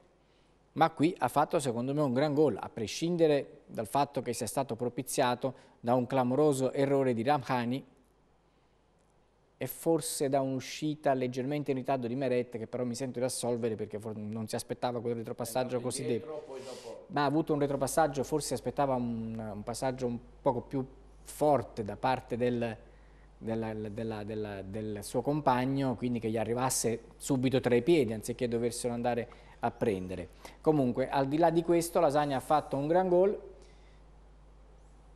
ma qui ha fatto secondo me un gran gol, a prescindere dal fatto che sia stato propiziato da un clamoroso errore di Ramhani e forse da un'uscita leggermente in ritardo di Meret che però mi sento di assolvere perché non si aspettava quel retropassaggio così dietro, dopo... ma ha avuto un retropassaggio, forse aspettava un, un, passaggio un poco più forte da parte del, della, della, della, del suo compagno, quindi che gli arrivasse subito tra i piedi anziché doverselo andare a prendere. Comunque, al di là di questo, Lasagna ha fatto un gran gol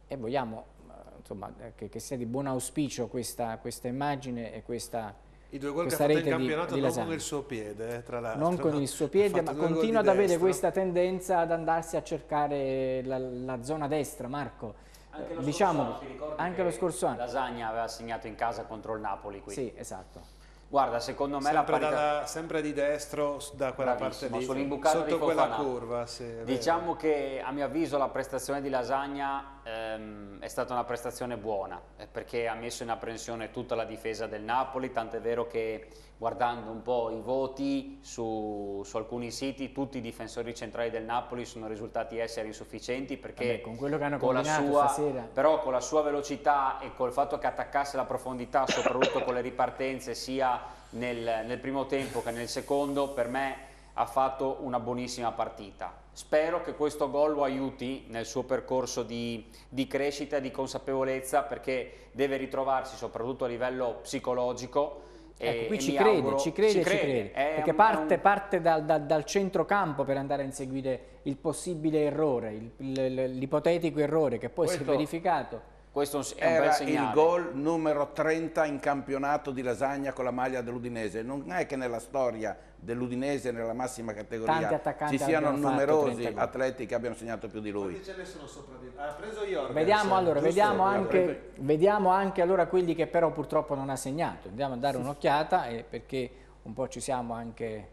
e vogliamo eh, insomma, eh, che, che, sia di buon auspicio questa, questa immagine e questa i due gol che ha fatto in campionato di, di non con il suo piede, eh, tra l'altro. Non con il suo piede, ma continua ad avere questa tendenza ad andarsi a cercare la, la zona destra, Marco. Anche lo, diciamo, scorso anno, anche lo scorso anno. Lasagna aveva segnato in casa contro il Napoli. Quindi. Sì, esatto. Guarda, secondo me sempre la parità... Da, sempre di destro, da quella Bravissimo, parte lì, sotto quella curva. Sì, diciamo che a mio avviso la prestazione di Lasagna ehm, è stata una prestazione buona, eh, perché ha messo in apprensione tutta la difesa del Napoli, tant'è vero che guardando un po' i voti su, su, alcuni siti, tutti i difensori centrali del Napoli sono risultati essere insufficienti perché Vabbè, con quello che hanno con la sua, stasera. però con la sua velocità e col fatto che attaccasse la profondità, soprattutto con le ripartenze sia nel, nel primo tempo che nel secondo, per me ha fatto una buonissima partita. Spero che questo gol lo aiuti nel suo percorso di, di crescita di consapevolezza perché deve ritrovarsi soprattutto a livello psicologico Ecco, qui ci crede, auguro, ci crede, ci ci crede. crede, È perché un- parte, parte dal, dal, dal centrocampo per andare a inseguire il possibile errore, l'ipotetico errore che poi si è Questo- verificato. Questo è un bel Era segnale. il gol numero 30 in campionato di Lasagna con la maglia dell'Udinese. Non è che nella storia dell'Udinese, nella massima categoria, ci siano numerosi 30 gol. atleti che abbiano segnato più di lui. Quanti ce ne sono sopra di Ha preso Jorgensen, Vediamo allora, vediamo anche, vediamo anche allora quelli che però purtroppo non ha segnato. Andiamo a dare un'occhiata eh, perché un po' ci siamo anche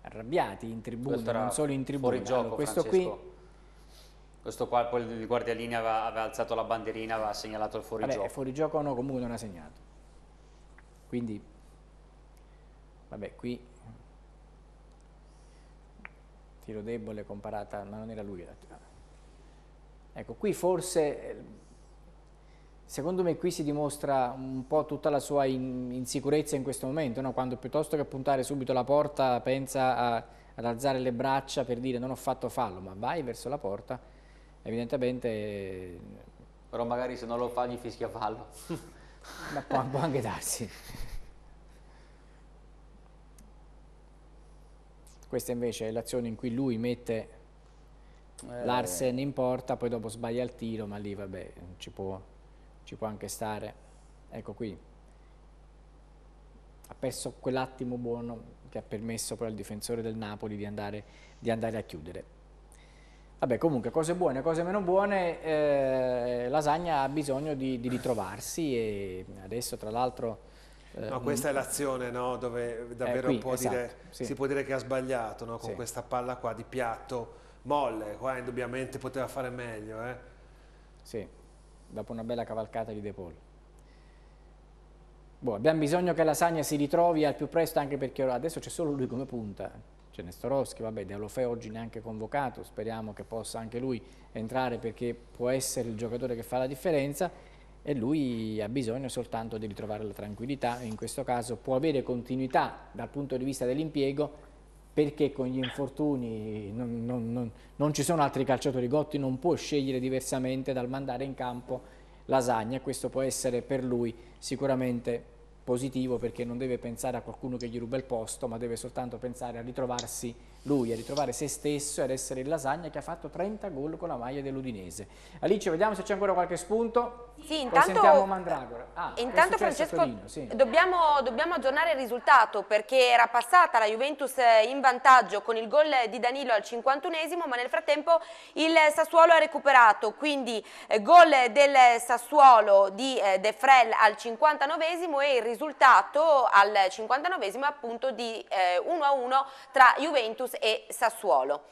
arrabbiati in tribuna, non solo in tribuna. gioco, Allora, questo Francesco. qui Questo qua, poi il guardialini aveva, aveva alzato la bandierina, aveva segnalato il Vabbè, fuorigioco. è fuori gioco o no, comunque non ha segnato. Quindi, vabbè, qui tiro debole comparata, ma non era lui. Ecco, qui forse, secondo me qui si dimostra un po' tutta la sua in- insicurezza in questo momento, no? quando piuttosto che puntare subito la porta pensa a- ad alzare le braccia per dire non ho fatto fallo, ma vai verso la porta, evidentemente Però magari se non lo fa gli fischia fallo. ma può, può anche darsi. Questa invece è l'azione in cui lui mette Eh, Larsen in porta, poi dopo sbaglia il tiro, ma lì vabbè, ci può, ci può anche stare. Ecco qui. Ha perso quell'attimo buono che ha permesso poi al difensore del Napoli di andare, di andare a chiudere. Vabbè, comunque, cose buone, cose meno buone, eh, Lasagna ha bisogno di, di ritrovarsi e adesso tra l'altro... eh, No, questa è l'azione no, dove davvero qui, può esatto, dire- sì. si può dire che ha sbagliato no, con Sì. questa palla qua di piatto molle, qua indubbiamente poteva fare meglio. Eh. Sì, dopo una bella cavalcata di De Paul. Boh, abbiamo bisogno che Lasagna si ritrovi al più presto anche perché ora- adesso c'è solo lui come punta. C'è Nestorowski, vabbè, Deulofeu oggi neanche convocato, speriamo che possa anche lui entrare perché può essere il giocatore che fa la differenza e lui ha bisogno soltanto di ritrovare la tranquillità, in questo caso può avere continuità dal punto di vista dell'impiego perché con gli infortuni non, non- non- non ci sono altri calciatori, Gotti non può scegliere diversamente dal mandare in campo Lasagna e questo può essere per lui sicuramente positivo perché non deve pensare a qualcuno che gli ruba il posto ma deve soltanto pensare a ritrovarsi lui, a ritrovare se stesso e ad essere il Lasagna che ha fatto 30 gol con la maglia dell'Udinese. Alice, vediamo se c'è ancora qualche spunto. Sì, intanto, Mandragora. Ah, intanto Francesco Torino? Sì. dobbiamo, dobbiamo aggiornare il risultato perché era passata la Juventus eh, in vantaggio con il gol di Danilo al 51esimo ma nel frattempo il Sassuolo ha recuperato quindi eh, gol del Sassuolo di eh, De Frel al 59esimo e il risultato al 59esimo appunto di eh, 1-1 tra Juventus e Sassuolo.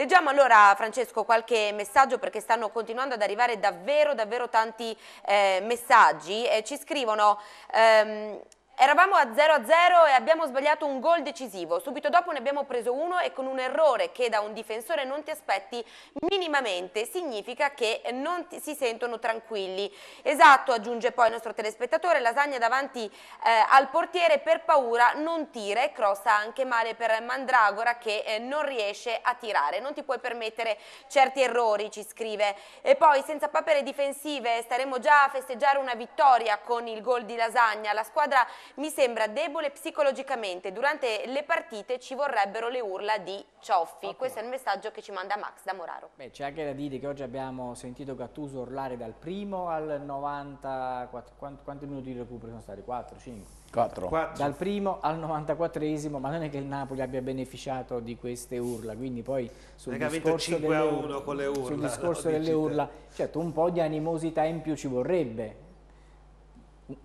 Leggiamo allora Francesco qualche messaggio perché stanno continuando ad arrivare davvero davvero tanti eh, messaggi. Eh, ci scrivono ehm, Eravamo a 0-0 e abbiamo sbagliato un gol decisivo. Subito dopo ne abbiamo preso uno e con un errore che da un difensore non ti aspetti minimamente significa che non ti- si sentono tranquilli. Esatto, aggiunge poi il nostro telespettatore, Lasagna davanti eh, al portiere per paura non tira e crossa anche male per Mandragora che eh, non riesce a tirare. Non ti puoi permettere certi errori, ci scrive. E poi senza papere difensive staremo già a festeggiare una vittoria con il gol di Lasagna. La squadra mi sembra debole psicologicamente. Durante le partite ci vorrebbero le urla di Cioffi. Questo è il messaggio che ci manda Max da Moraro. Beh, c'è anche da dire che oggi abbiamo sentito Gattuso urlare dal primo al 94, quanti, quanti minuti di recupero sono stati? 4, 5? 4. Quattro. Dal primo al 94esimo, ma non è che il Napoli abbia beneficiato di queste urla, quindi poi sul Non è che ha vinto discorso 5 a delle 1 con le urla, sul discorso delle urla, certo un po' di animosità in più ci vorrebbe,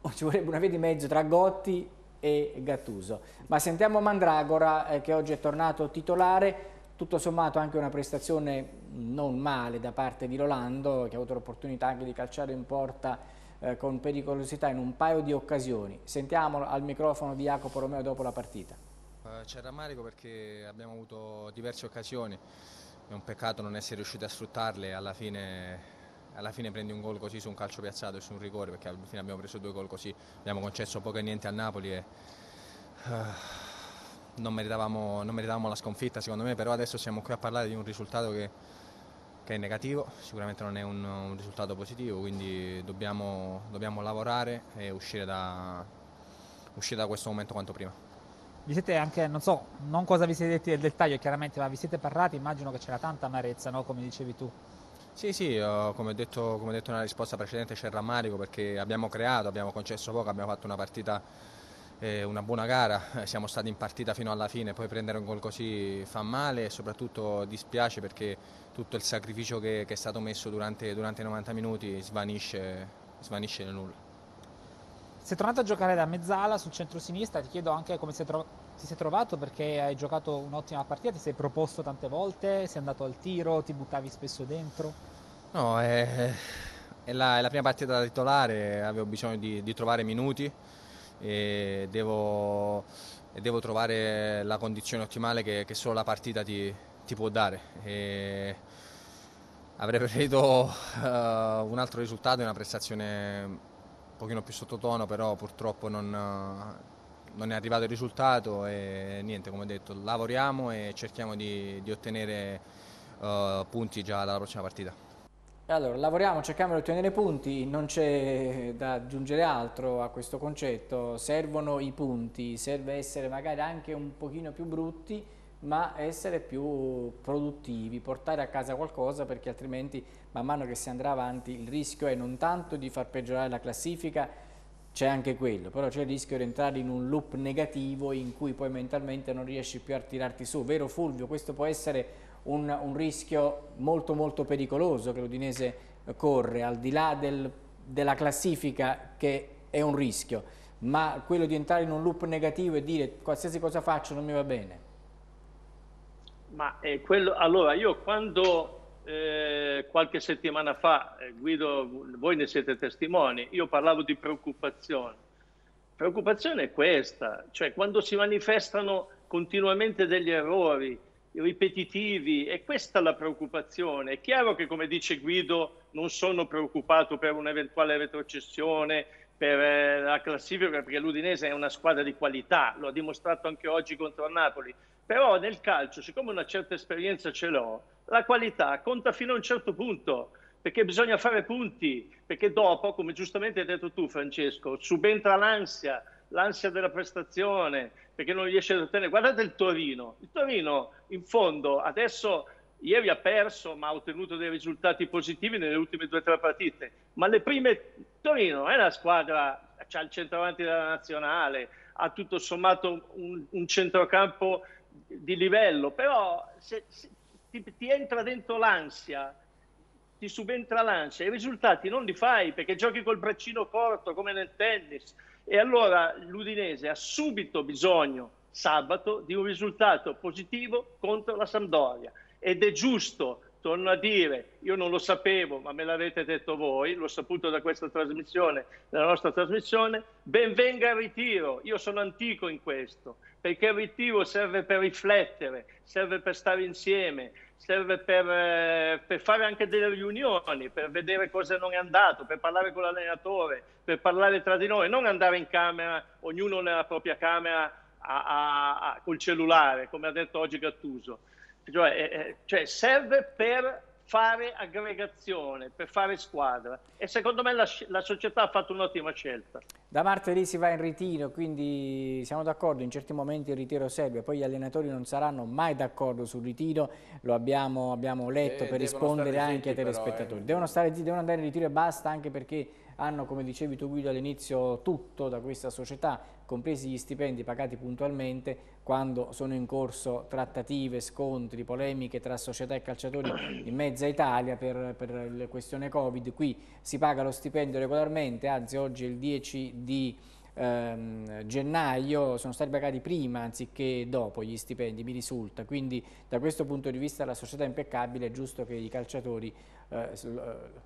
ci vorrebbe una via di mezzo tra Gotti e Gattuso. Ma sentiamo Mandragora eh, che oggi è tornato titolare, tutto sommato anche una prestazione non male da parte di Rolando che ha avuto l'opportunità anche di calciare in porta eh, con pericolosità in un paio di occasioni. Sentiamolo al microfono di Jacopo Romeo dopo la partita. Eh, C'è rammarico perché abbiamo avuto diverse occasioni, è un peccato non essere riusciti a sfruttarle, alla fine, alla fine prendi un gol così su un calcio piazzato e su un rigore perché alla fine abbiamo preso due gol così, abbiamo concesso poco e niente al Napoli e eh, non, meritavamo, non meritavamo la sconfitta secondo me, però adesso siamo qui a parlare di un risultato che, che è negativo, sicuramente non è un, un risultato positivo, quindi dobbiamo, dobbiamo lavorare e uscire da, uscire da questo momento quanto prima. Vi siete anche, non so, non cosa vi siete detti del dettaglio chiaramente, ma vi siete parlati, immagino che c'era tanta amarezza, no? come dicevi tu. Sì, sì, come, ho detto, come ho detto nella risposta precedente c'è il rammarico perché abbiamo creato, abbiamo concesso poco, abbiamo fatto una partita, eh, una buona gara, eh, siamo stati in partita fino alla fine, poi prendere un gol così fa male e soprattutto dispiace perché tutto il sacrificio che, che è stato messo durante, durante, i 90 minuti svanisce, svanisce nel nulla. Sei tornato a giocare da mezzala sul centro-sinistra, ti chiedo anche come sei trovato ti sei trovato perché hai giocato un'ottima partita, ti sei proposto tante volte, sei andato al tiro, ti buttavi spesso dentro? No, è, è, la, è la, prima partita da titolare, avevo bisogno di, di trovare minuti e devo, e devo, trovare la condizione ottimale che, che solo la partita ti, ti può dare. E avrei preferito uh, un altro risultato e una prestazione un pochino più sottotono, però purtroppo non non è arrivato il risultato e niente, come detto, lavoriamo e cerchiamo di, di ottenere uh, punti già dalla prossima partita. Allora, lavoriamo, cerchiamo di ottenere punti, non c'è da aggiungere altro a questo concetto, servono i punti, serve essere magari anche un pochino più brutti, ma essere più produttivi, portare a casa qualcosa perché altrimenti man mano che si andrà avanti il rischio è non tanto di far peggiorare la classifica, c'è anche quello, però c'è il rischio di entrare in un loop negativo in cui poi mentalmente non riesci più a tirarti su, vero Fulvio? Questo può essere un, un rischio molto molto pericoloso che l'Udinese corre, al di là del, della classifica che è un rischio, ma quello di entrare in un loop negativo e dire qualsiasi cosa faccio non mi va bene. Ma è quello, allora io quando eh, qualche settimana fa, eh, Guido, voi ne siete testimoni, io parlavo di preoccupazione. Preoccupazione è questa, cioè quando si manifestano continuamente degli errori ripetitivi, è questa la preoccupazione. È chiaro che, come dice Guido, non sono preoccupato per un'eventuale retrocessione, per eh, la classifica, perché l'Udinese è una squadra di qualità, lo ha dimostrato anche oggi contro Napoli. Però nel calcio, siccome una certa esperienza ce l'ho, la qualità conta fino a un certo punto, perché bisogna fare punti, perché dopo, come giustamente hai detto tu Francesco, subentra l'ansia, l'ansia della prestazione, perché non riesce ad ottenere. Guardate il Torino, il Torino in fondo adesso ieri ha perso ma ha ottenuto dei risultati positivi nelle ultime due o tre partite, ma le prime Torino è una squadra, ha il centravanti della nazionale, ha tutto sommato un, un centrocampo di livello, però se, se ti, ti entra dentro l'ansia, ti subentra l'ansia, i risultati non li fai perché giochi col braccino corto come nel tennis. E allora l'Udinese ha subito bisogno sabato di un risultato positivo contro la Sampdoria. Ed è giusto, torno a dire, io non lo sapevo ma me l'avete detto voi, l'ho saputo da questa trasmissione, dalla nostra trasmissione, ben venga il ritiro, io sono antico in questo, perché il ritiro serve per riflettere, serve per stare insieme, serve per, eh, per, fare anche delle riunioni, per vedere cosa non è andato, per parlare con l'allenatore, per parlare tra di noi, non andare in camera, ognuno nella propria camera a, a, a, col cellulare, come ha detto oggi Gattuso. Cioè, eh, cioè serve per fare aggregazione, per fare squadra e secondo me la, la società ha fatto un'ottima scelta. Da martedì si va in ritiro, quindi siamo d'accordo, in certi momenti il ritiro serve, poi gli allenatori non saranno mai d'accordo sul ritiro, lo abbiamo, abbiamo letto eh, per rispondere anche ai telespettatori. eh. devono, stare, devono andare in ritiro e basta anche perché hanno, come dicevi tu Guido all'inizio, tutto da questa società, compresi gli stipendi pagati puntualmente, quando sono in corso trattative, scontri, polemiche tra società e calciatori in mezza Italia per, per la questione Covid. Qui si paga lo stipendio regolarmente, anzi oggi è il 10 di ehm, gennaio sono stati pagati prima anziché dopo gli stipendi, mi risulta, quindi da questo punto di vista la società è impeccabile, è giusto che i calciatori eh,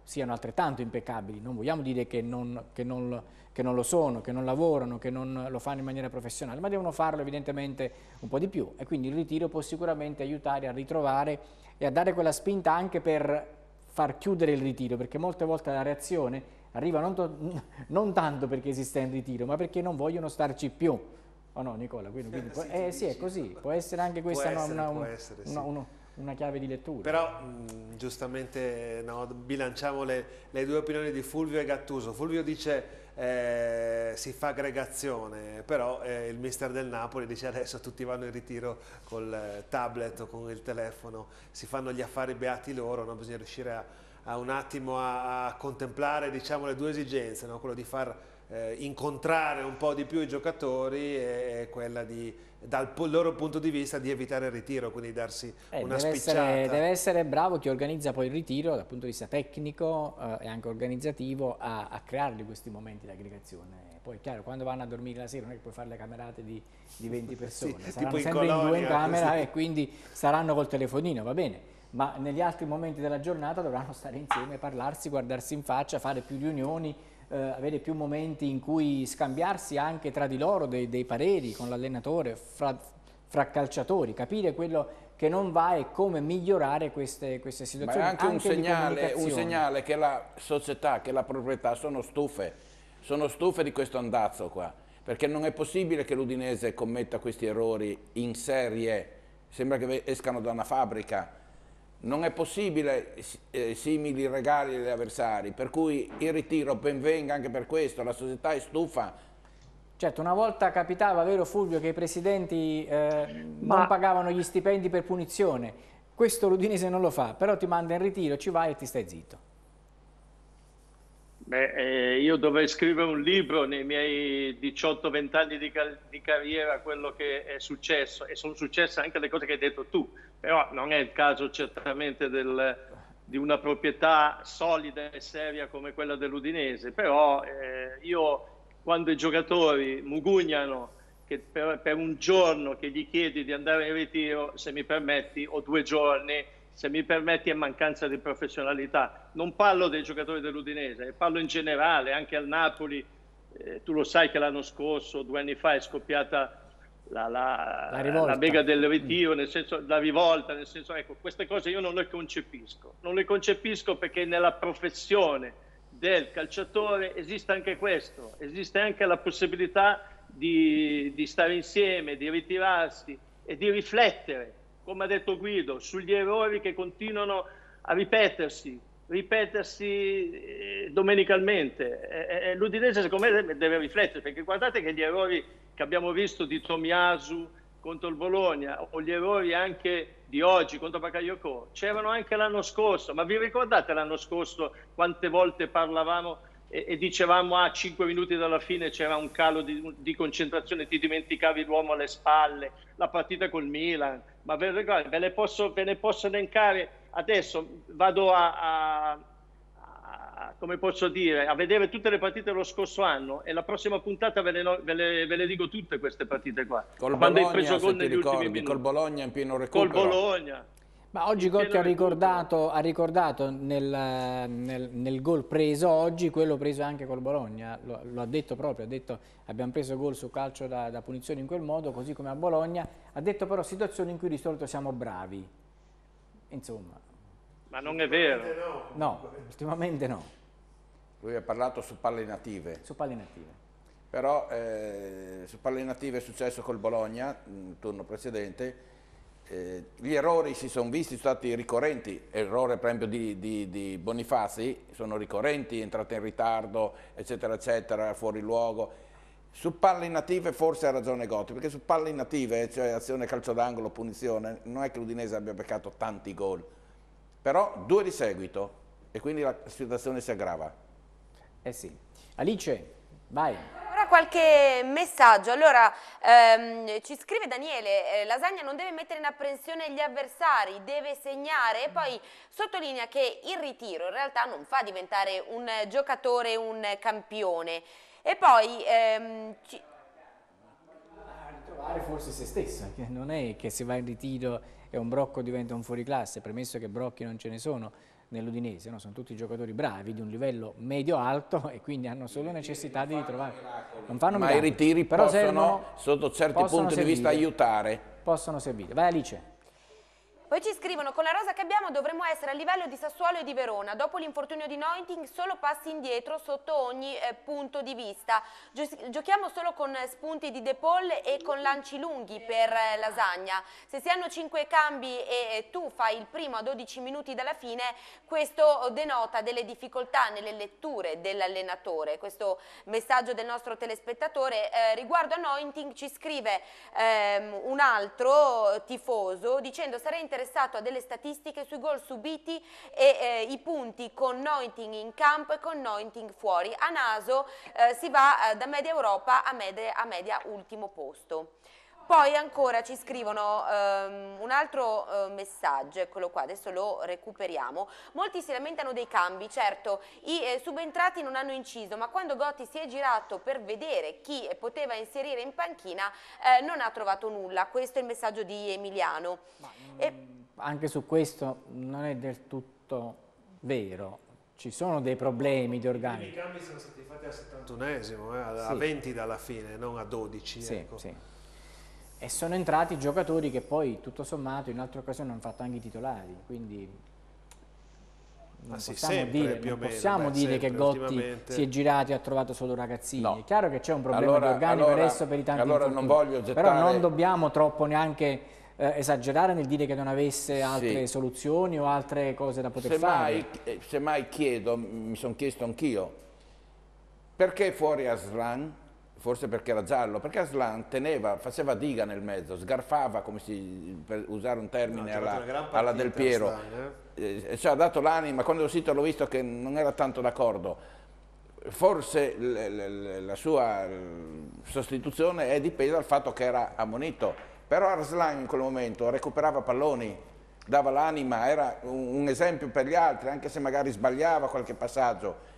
siano altrettanto impeccabili, non vogliamo dire che non, che, non, che non, lo sono, che non lavorano, che non lo fanno in maniera professionale, ma devono farlo evidentemente un po' di più. E quindi il ritiro può sicuramente aiutare a ritrovare e a dare quella spinta anche per far chiudere il ritiro, perché molte volte la reazione arriva non, non, tanto perché esiste in ritiro, ma perché non vogliono starci più. Oh no, Nicola? Quindi, quindi può, eh sì, è così, può essere anche questa essere, una, una, essere, una, una chiave di lettura. Però mh, giustamente no, bilanciamo le, le, due opinioni di Fulvio e Gattuso. Fulvio dice eh, si fa aggregazione, però eh, il mister del Napoli dice adesso tutti vanno in ritiro col eh, tablet o con il telefono, si fanno gli affari beati loro, no? bisogna riuscire a, a un attimo a, a contemplare diciamo, le due esigenze, no? quello di far eh, incontrare un po' di più i giocatori e, e quella di dal loro punto di vista di evitare il ritiro, quindi darsi eh, una deve spicciata. Essere, deve essere bravo chi organizza poi il ritiro dal punto di vista tecnico eh, e anche organizzativo a, a crearli questi momenti di aggregazione. Poi è chiaro, quando vanno a dormire la sera non è che puoi fare le camerate di, di 20 persone, sì, saranno sempre in, in due in camera così. e quindi saranno col telefonino, va bene ma negli altri momenti della giornata dovranno stare insieme, parlarsi, guardarsi in faccia, fare più riunioni, eh, avere più momenti in cui scambiarsi anche tra di loro dei, dei pareri con l'allenatore, fra, fra, calciatori, capire quello che non va e come migliorare queste, queste situazioni. Ma è anche, anche un, segnale, un segnale che la società, che la proprietà sono stufe, sono stufe di questo andazzo qua, perché non è possibile che l'Udinese commetta questi errori in serie, sembra che escano da una fabbrica, non è possibile eh, simili regali agli avversari, per cui il ritiro ben venga anche per questo, la società è stufa. Certo, una volta capitava, vero Fulvio, che i presidenti eh, Ma... non pagavano gli stipendi per punizione, questo l'Udinese non lo fa, però ti manda in ritiro, ci vai e ti stai zitto. Beh, eh, io dovrei scrivere un libro nei miei 18-20 anni di, di, carriera, quello che è successo, e sono successe anche le cose che hai detto tu, però non è il caso certamente del, di una proprietà solida e seria come quella dell'Udinese, però eh, io quando i giocatori mugugnano che per, per un giorno che gli chiedi di andare in ritiro, se mi permetti, o due giorni, se mi permetti, è mancanza di professionalità. Non parlo dei giocatori dell'Udinese, parlo in generale, anche al Napoli. Eh, tu lo sai che l'anno scorso, due anni fa, è scoppiata la, la, la, la bega del ritiro, nel senso, la rivolta, nel senso, ecco, queste cose io non le concepisco. Non le concepisco perché nella professione del calciatore esiste anche questo, esiste anche la possibilità di, di stare insieme, di ritirarsi e di riflettere come ha detto Guido, sugli errori che continuano a ripetersi, ripetersi eh, domenicalmente. L'Udinese secondo me deve riflettere, perché guardate che gli errori che abbiamo visto di Tomiasu contro il Bologna o gli errori anche di oggi contro Bakayoko c'erano anche l'anno scorso, ma vi ricordate l'anno scorso quante volte parlavamo e, e dicevamo a ah, 5 minuti dalla fine c'era un calo di, di, concentrazione, ti dimenticavi l'uomo alle spalle, la partita col Milan, ma ve, ve, ne, posso, ve ne posso elencare adesso, vado a, a, a, come posso dire, a vedere tutte le partite dello scorso anno e la prossima puntata ve le, ve le, ve le dico tutte queste partite qua. Col Quando Bologna, hai preso gol negli ricordi, ultimi minuti. Col Bologna in pieno recupero. Col Bologna. Ma oggi Gotti ha ricordato, ha ricordato nel, nel, nel, gol preso oggi quello preso anche col Bologna, lo, lo ha detto proprio, ha detto abbiamo preso gol su calcio da, da, punizione in quel modo, così come a Bologna, ha detto però situazioni in cui di solito siamo bravi, insomma. Ma non è vero. No, ultimamente no. Lui ha parlato su palle native. Su palle native. Però eh, su palle native è successo col Bologna, il turno precedente, eh, gli errori si sono visti, sono stati ricorrenti, errore per esempio di, di, di Bonifazi, sono ricorrenti, entrate in ritardo, eccetera, eccetera, fuori luogo. Su palle inattive forse ha ragione Gotti, perché su palle inattive, cioè azione calcio d'angolo, punizione, non è che l'Udinese abbia beccato tanti gol, però due di seguito e quindi la situazione si aggrava. Eh sì. Alice, vai qualche messaggio. Allora, ehm, ci scrive Daniele, eh, Lasagna non deve mettere in apprensione gli avversari, deve segnare e poi sottolinea che il ritiro in realtà non fa diventare un giocatore un campione. E poi... Ehm, ci... ritrovare forse se stessa, che non è che se va in ritiro e un brocco diventa un fuoriclasse, premesso che brocchi non ce ne sono, nell'Udinese, no? sono tutti giocatori bravi di un livello medio-alto e quindi hanno solo necessità di ritrovare. Non fanno Ma miracoli, i ritiri però possono, servono, sotto certi punti servire, di vista, aiutare. Possono servire. Vai Alice. Poi ci scrivono, con la rosa che abbiamo dovremmo essere a livello di Sassuolo e di Verona. Dopo l'infortunio di Nointing solo passi indietro sotto ogni eh, punto di vista. Gio giochiamo solo con spunti di De Paul e con lanci lunghi per eh, Lasagna. Se si hanno 5 cambi e eh, tu fai il primo a 12 minuti dalla fine, questo denota delle difficoltà nelle letture dell'allenatore. Questo messaggio del nostro telespettatore eh, riguardo a Nointing ci scrive ehm, un altro tifoso dicendo sarei interessante interessato a delle statistiche sui gol subiti e eh, i punti con Nointing in campo e con Nointing fuori. A naso eh, si va eh, da media Europa a media, a media ultimo posto. Poi ancora ci scrivono um, un altro uh, messaggio, eccolo qua, adesso lo recuperiamo. Molti si lamentano dei cambi, certo, i eh, subentrati non hanno inciso, ma quando Gotti si è girato per vedere chi poteva inserire in panchina eh, non ha trovato nulla. Questo è il messaggio di Emiliano. Ma, e... Mm, anche su questo non è del tutto vero. Ci sono dei problemi di organico. I cambi sono stati fatti al 71esimo, eh, a sì. 20 dalla fine, non a 12. Sì, ecco. sì e sono entrati giocatori che poi tutto sommato in altre occasioni hanno fatto anche i titolari, quindi non sì, possiamo, sempre, dire, non possiamo Beh, dire sempre, che Gotti si è girato e ha trovato solo ragazzini. No. È chiaro che c'è un problema allora, di organico allora, adesso per i tanti allora non voglio gettare... Però non dobbiamo troppo neanche eh, esagerare nel dire che non avesse altre sì. soluzioni o altre cose da poter se fare. Mai, eh, se mai chiedo, mi sono chiesto anch'io, perché fuori Aslan? Forse perché era giallo, perché Aslan teneva, faceva diga nel mezzo, sgarfava, come si, per usare un termine, no, alla, alla, Del Piero. Aslan, eh? Eh, ci ha dato l'anima, quando l'ho sentito l'ho visto che non era tanto d'accordo. Forse la sua sostituzione è dipesa dal fatto che era ammonito, però Arslan in quel momento recuperava palloni, dava l'anima, era un esempio per gli altri, anche se magari sbagliava qualche passaggio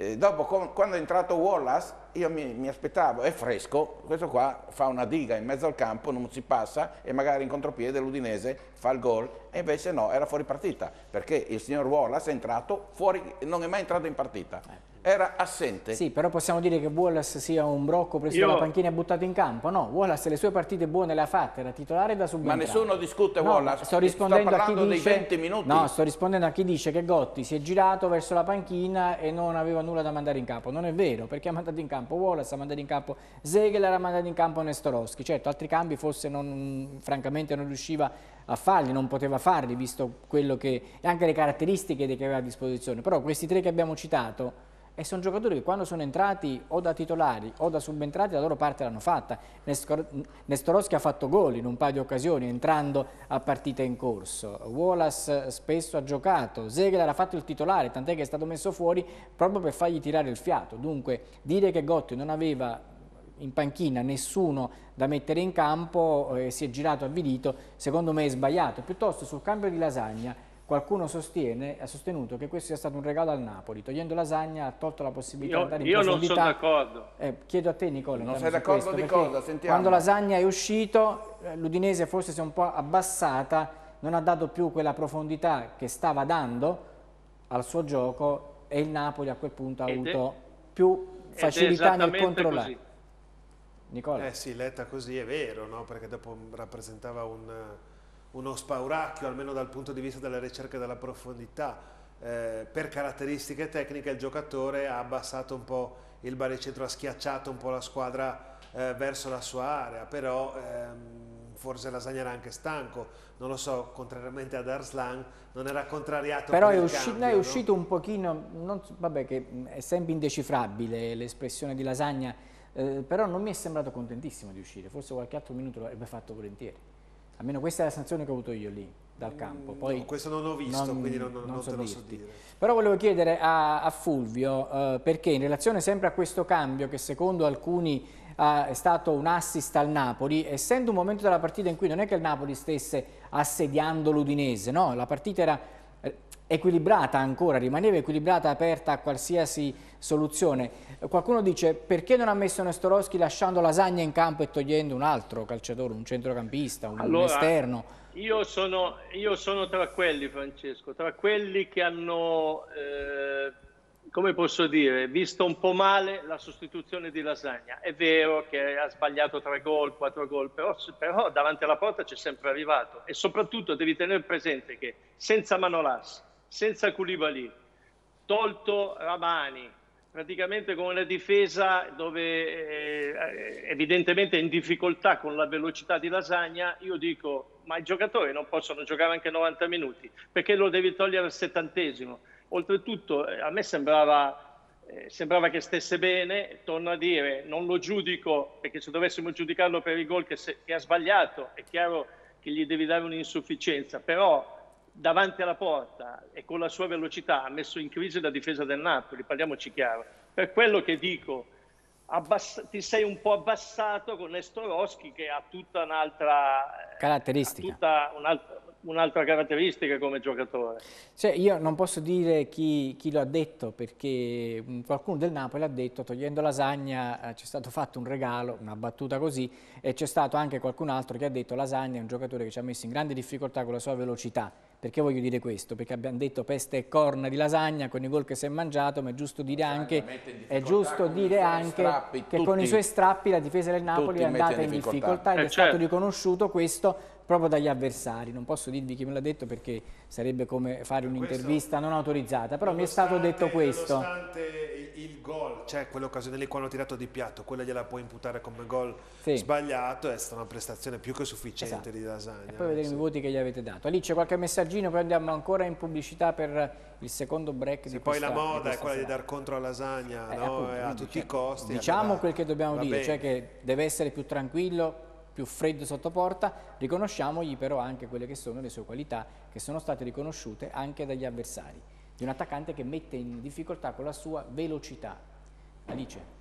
eh, dopo, quando è entrato Wallace, io mi, mi, aspettavo, è fresco, questo qua fa una diga in mezzo al campo, non si passa e magari in contropiede l'Udinese fa il gol e invece no, era fuori partita, perché il signor Wallace è entrato fuori, non è mai entrato in partita. Eh era assente. Sì, però possiamo dire che Wallace sia un brocco preso dalla panchina e buttato in campo. No, Wallace le sue partite buone le ha fatte, era titolare da subentrare. Ma nessuno discute no, Wallace. Sto rispondendo sto a chi dice 20 minuti. No, sto rispondendo a chi dice che Gotti si è girato verso la panchina e non aveva nulla da mandare in campo. Non è vero, perché ha mandato in campo Wallace, ha mandato in campo Zegel, ha mandato in campo Nestorowski. Certo, altri cambi forse non, francamente non riusciva a farli, non poteva farli, visto quello che anche le caratteristiche che aveva a disposizione. Però questi tre che abbiamo citato e sono giocatori che quando sono entrati o da titolari o da subentrati la loro parte l'hanno fatta. Nestorowski ha fatto gol in un paio di occasioni entrando a partita in corso, Wallace spesso ha giocato, Zegler ha fatto il titolare, tant'è che è stato messo fuori proprio per fargli tirare il fiato. Dunque dire che Gotti non aveva in panchina nessuno da mettere in campo e eh, si è girato avvilito, secondo me è sbagliato. Piuttosto sul cambio di lasagna Qualcuno sostiene, ha sostenuto che questo sia stato un regalo al Napoli, togliendo Lasagna ha tolto la possibilità io, di andare in io profondità. Io non sono d'accordo. Eh, chiedo a te Nicola. Non sei d'accordo di cosa? Sentiamo. Quando Lasagna è uscito, eh, l'Udinese forse si è un po' abbassata, non ha dato più quella profondità che stava dando al suo gioco e il Napoli a quel punto ha ed avuto è, più facilità nel controllare. Così. Nicola. Eh sì, letta così è vero, no? perché dopo rappresentava un uno spauracchio, almeno dal punto di vista della ricerca della profondità. Eh, per caratteristiche tecniche il giocatore ha abbassato un po' il baricentro, ha schiacciato un po' la squadra eh, verso la sua area, però ehm, forse Lasagna era anche stanco, non lo so, contrariamente ad Arslan, non era contrariato però è, usci cambio, è no? uscito un pochino, non, vabbè che è sempre indecifrabile l'espressione di Lasagna, eh, però non mi è sembrato contentissimo di uscire, forse qualche altro minuto l'avrebbe fatto volentieri. Almeno questa è la sanzione che ho avuto io lì, dal campo. Poi no, questo non ho visto, non, quindi non, non, non so te lo so dire. Però volevo chiedere a, a Fulvio, eh, perché in relazione sempre a questo cambio, che secondo alcuni eh, è stato un assist al Napoli, essendo un momento della partita in cui non è che il Napoli stesse assediando l'Udinese, no? La partita era equilibrata ancora, rimaneva equilibrata, aperta a qualsiasi soluzione. Qualcuno dice perché non ha messo Nestorowski lasciando Lasagna in campo e togliendo un altro calciatore, un centrocampista, un, allora, esterno? Io sono, io sono, tra quelli, Francesco, tra quelli che hanno eh, come posso dire, visto un po' male la sostituzione di Lasagna. È vero che ha sbagliato tre gol, quattro gol, però, però davanti alla porta c'è sempre arrivato e soprattutto devi tenere presente che senza Manolas, senza Koulibaly, tolto Ramani, praticamente con una difesa dove eh, evidentemente è in difficoltà con la velocità di Lasagna, io dico ma i giocatori non possono giocare anche 90 minuti perché lo devi togliere al settantesimo? Oltretutto eh, a me sembrava, eh, sembrava, che stesse bene, torno a dire, non lo giudico perché se dovessimo giudicarlo per il gol che, se, che ha sbagliato è chiaro che gli devi dare un'insufficienza, però davanti alla porta e con la sua velocità ha messo in crisi la difesa del Napoli, parliamoci chiaro. Per quello che dico, abbass- ti sei un po' abbassato con Nestorowski che ha tutta un'altra caratteristica. Tutta un'altra, un'altra caratteristica come giocatore. Cioè, io non posso dire chi, chi, lo ha detto perché qualcuno del Napoli ha detto togliendo Lasagna eh, c'è stato fatto un regalo, una battuta così e c'è stato anche qualcun altro che ha detto Lasagna è un giocatore che ci ha messo in grande difficoltà con la sua velocità. Perché voglio dire questo? Perché abbiamo detto peste e corna di Lasagna con i gol che si è mangiato, ma è giusto dire anche, è giusto dire anche strappi, che tutti, con i suoi strappi la difesa del Napoli è andata in difficoltà, in difficoltà ed eh, è certo. stato riconosciuto questo proprio dagli avversari. Non posso dirvi chi me l'ha detto perché sarebbe come fare un'intervista non autorizzata, però mi è stato detto questo. Nonostante il gol, cioè quell'occasione lì quando ha tirato di piatto, quella gliela puoi imputare come gol sì. sbagliato, è stata una prestazione più che sufficiente esatto. di Lasagna. E poi vedremo sì. i voti che gli avete dato. Alice, qualche messaggino, poi andiamo ancora in pubblicità per il secondo break Se di poi questa, la moda è quella di dar contro a Lasagna, eh, no? appunto, a tutti i costi. Diciamo allora, quel che dobbiamo dire, bene. cioè che deve essere più tranquillo, più freddo sotto porta, riconosciamogli però anche quelle che sono le sue qualità che sono state riconosciute anche dagli avversari, di un attaccante che mette in difficoltà con la sua velocità. Alice.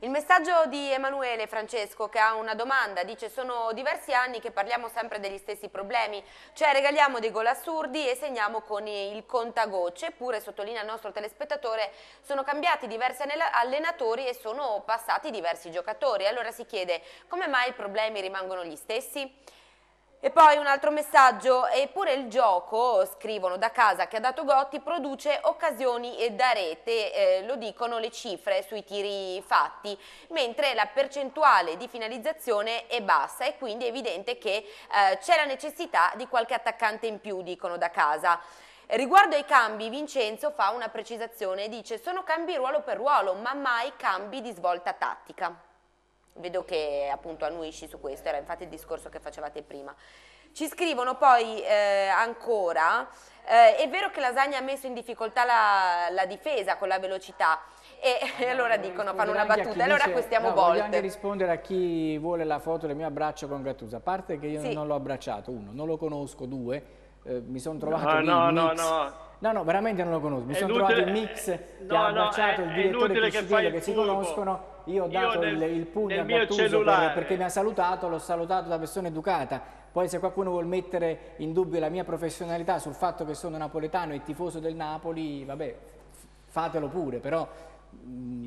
Il messaggio di Emanuele Francesco che ha una domanda, dice sono diversi anni che parliamo sempre degli stessi problemi, cioè regaliamo dei gol assurdi e segniamo con il contagocce, eppure sottolinea il nostro telespettatore sono cambiati diversi allenatori e sono passati diversi giocatori, allora si chiede come mai i problemi rimangono gli stessi? E poi un altro messaggio, eppure il gioco, scrivono da casa che ha dato Gotti, produce occasioni da rete, eh, lo dicono le cifre sui tiri fatti, mentre la percentuale di finalizzazione è bassa e quindi è evidente che eh, c'è la necessità di qualche attaccante in più, dicono da casa. Riguardo ai cambi, Vincenzo fa una precisazione, dice sono cambi ruolo per ruolo, ma mai cambi di svolta tattica. Vedo che appunto annuisci su questo, era infatti il discorso che facevate prima. Ci scrivono poi eh, ancora, eh, è vero che Lasagna ha messo in difficoltà la, la difesa con la velocità, e, e allora dicono, fanno una battuta, allora dice, acquistiamo no, Bolt. Voglio anche rispondere a chi vuole la foto del mio abbraccio con Gattuso, a parte che io sì. non l'ho abbracciato, uno, non lo conosco, due, eh, mi sono trovato no, lì no, no, no. No, no, veramente non lo conosco. Mi sono trovato il mix che no, ha abbracciato no, è, il direttore che, che, che si conoscono. Io ho dato nel, il, il pugno a Gattuso per, perché mi ha salutato, l'ho salutato da persona educata. Poi se qualcuno vuole mettere in dubbio la mia professionalità sul fatto che sono napoletano e tifoso del Napoli, vabbè, fatelo pure, però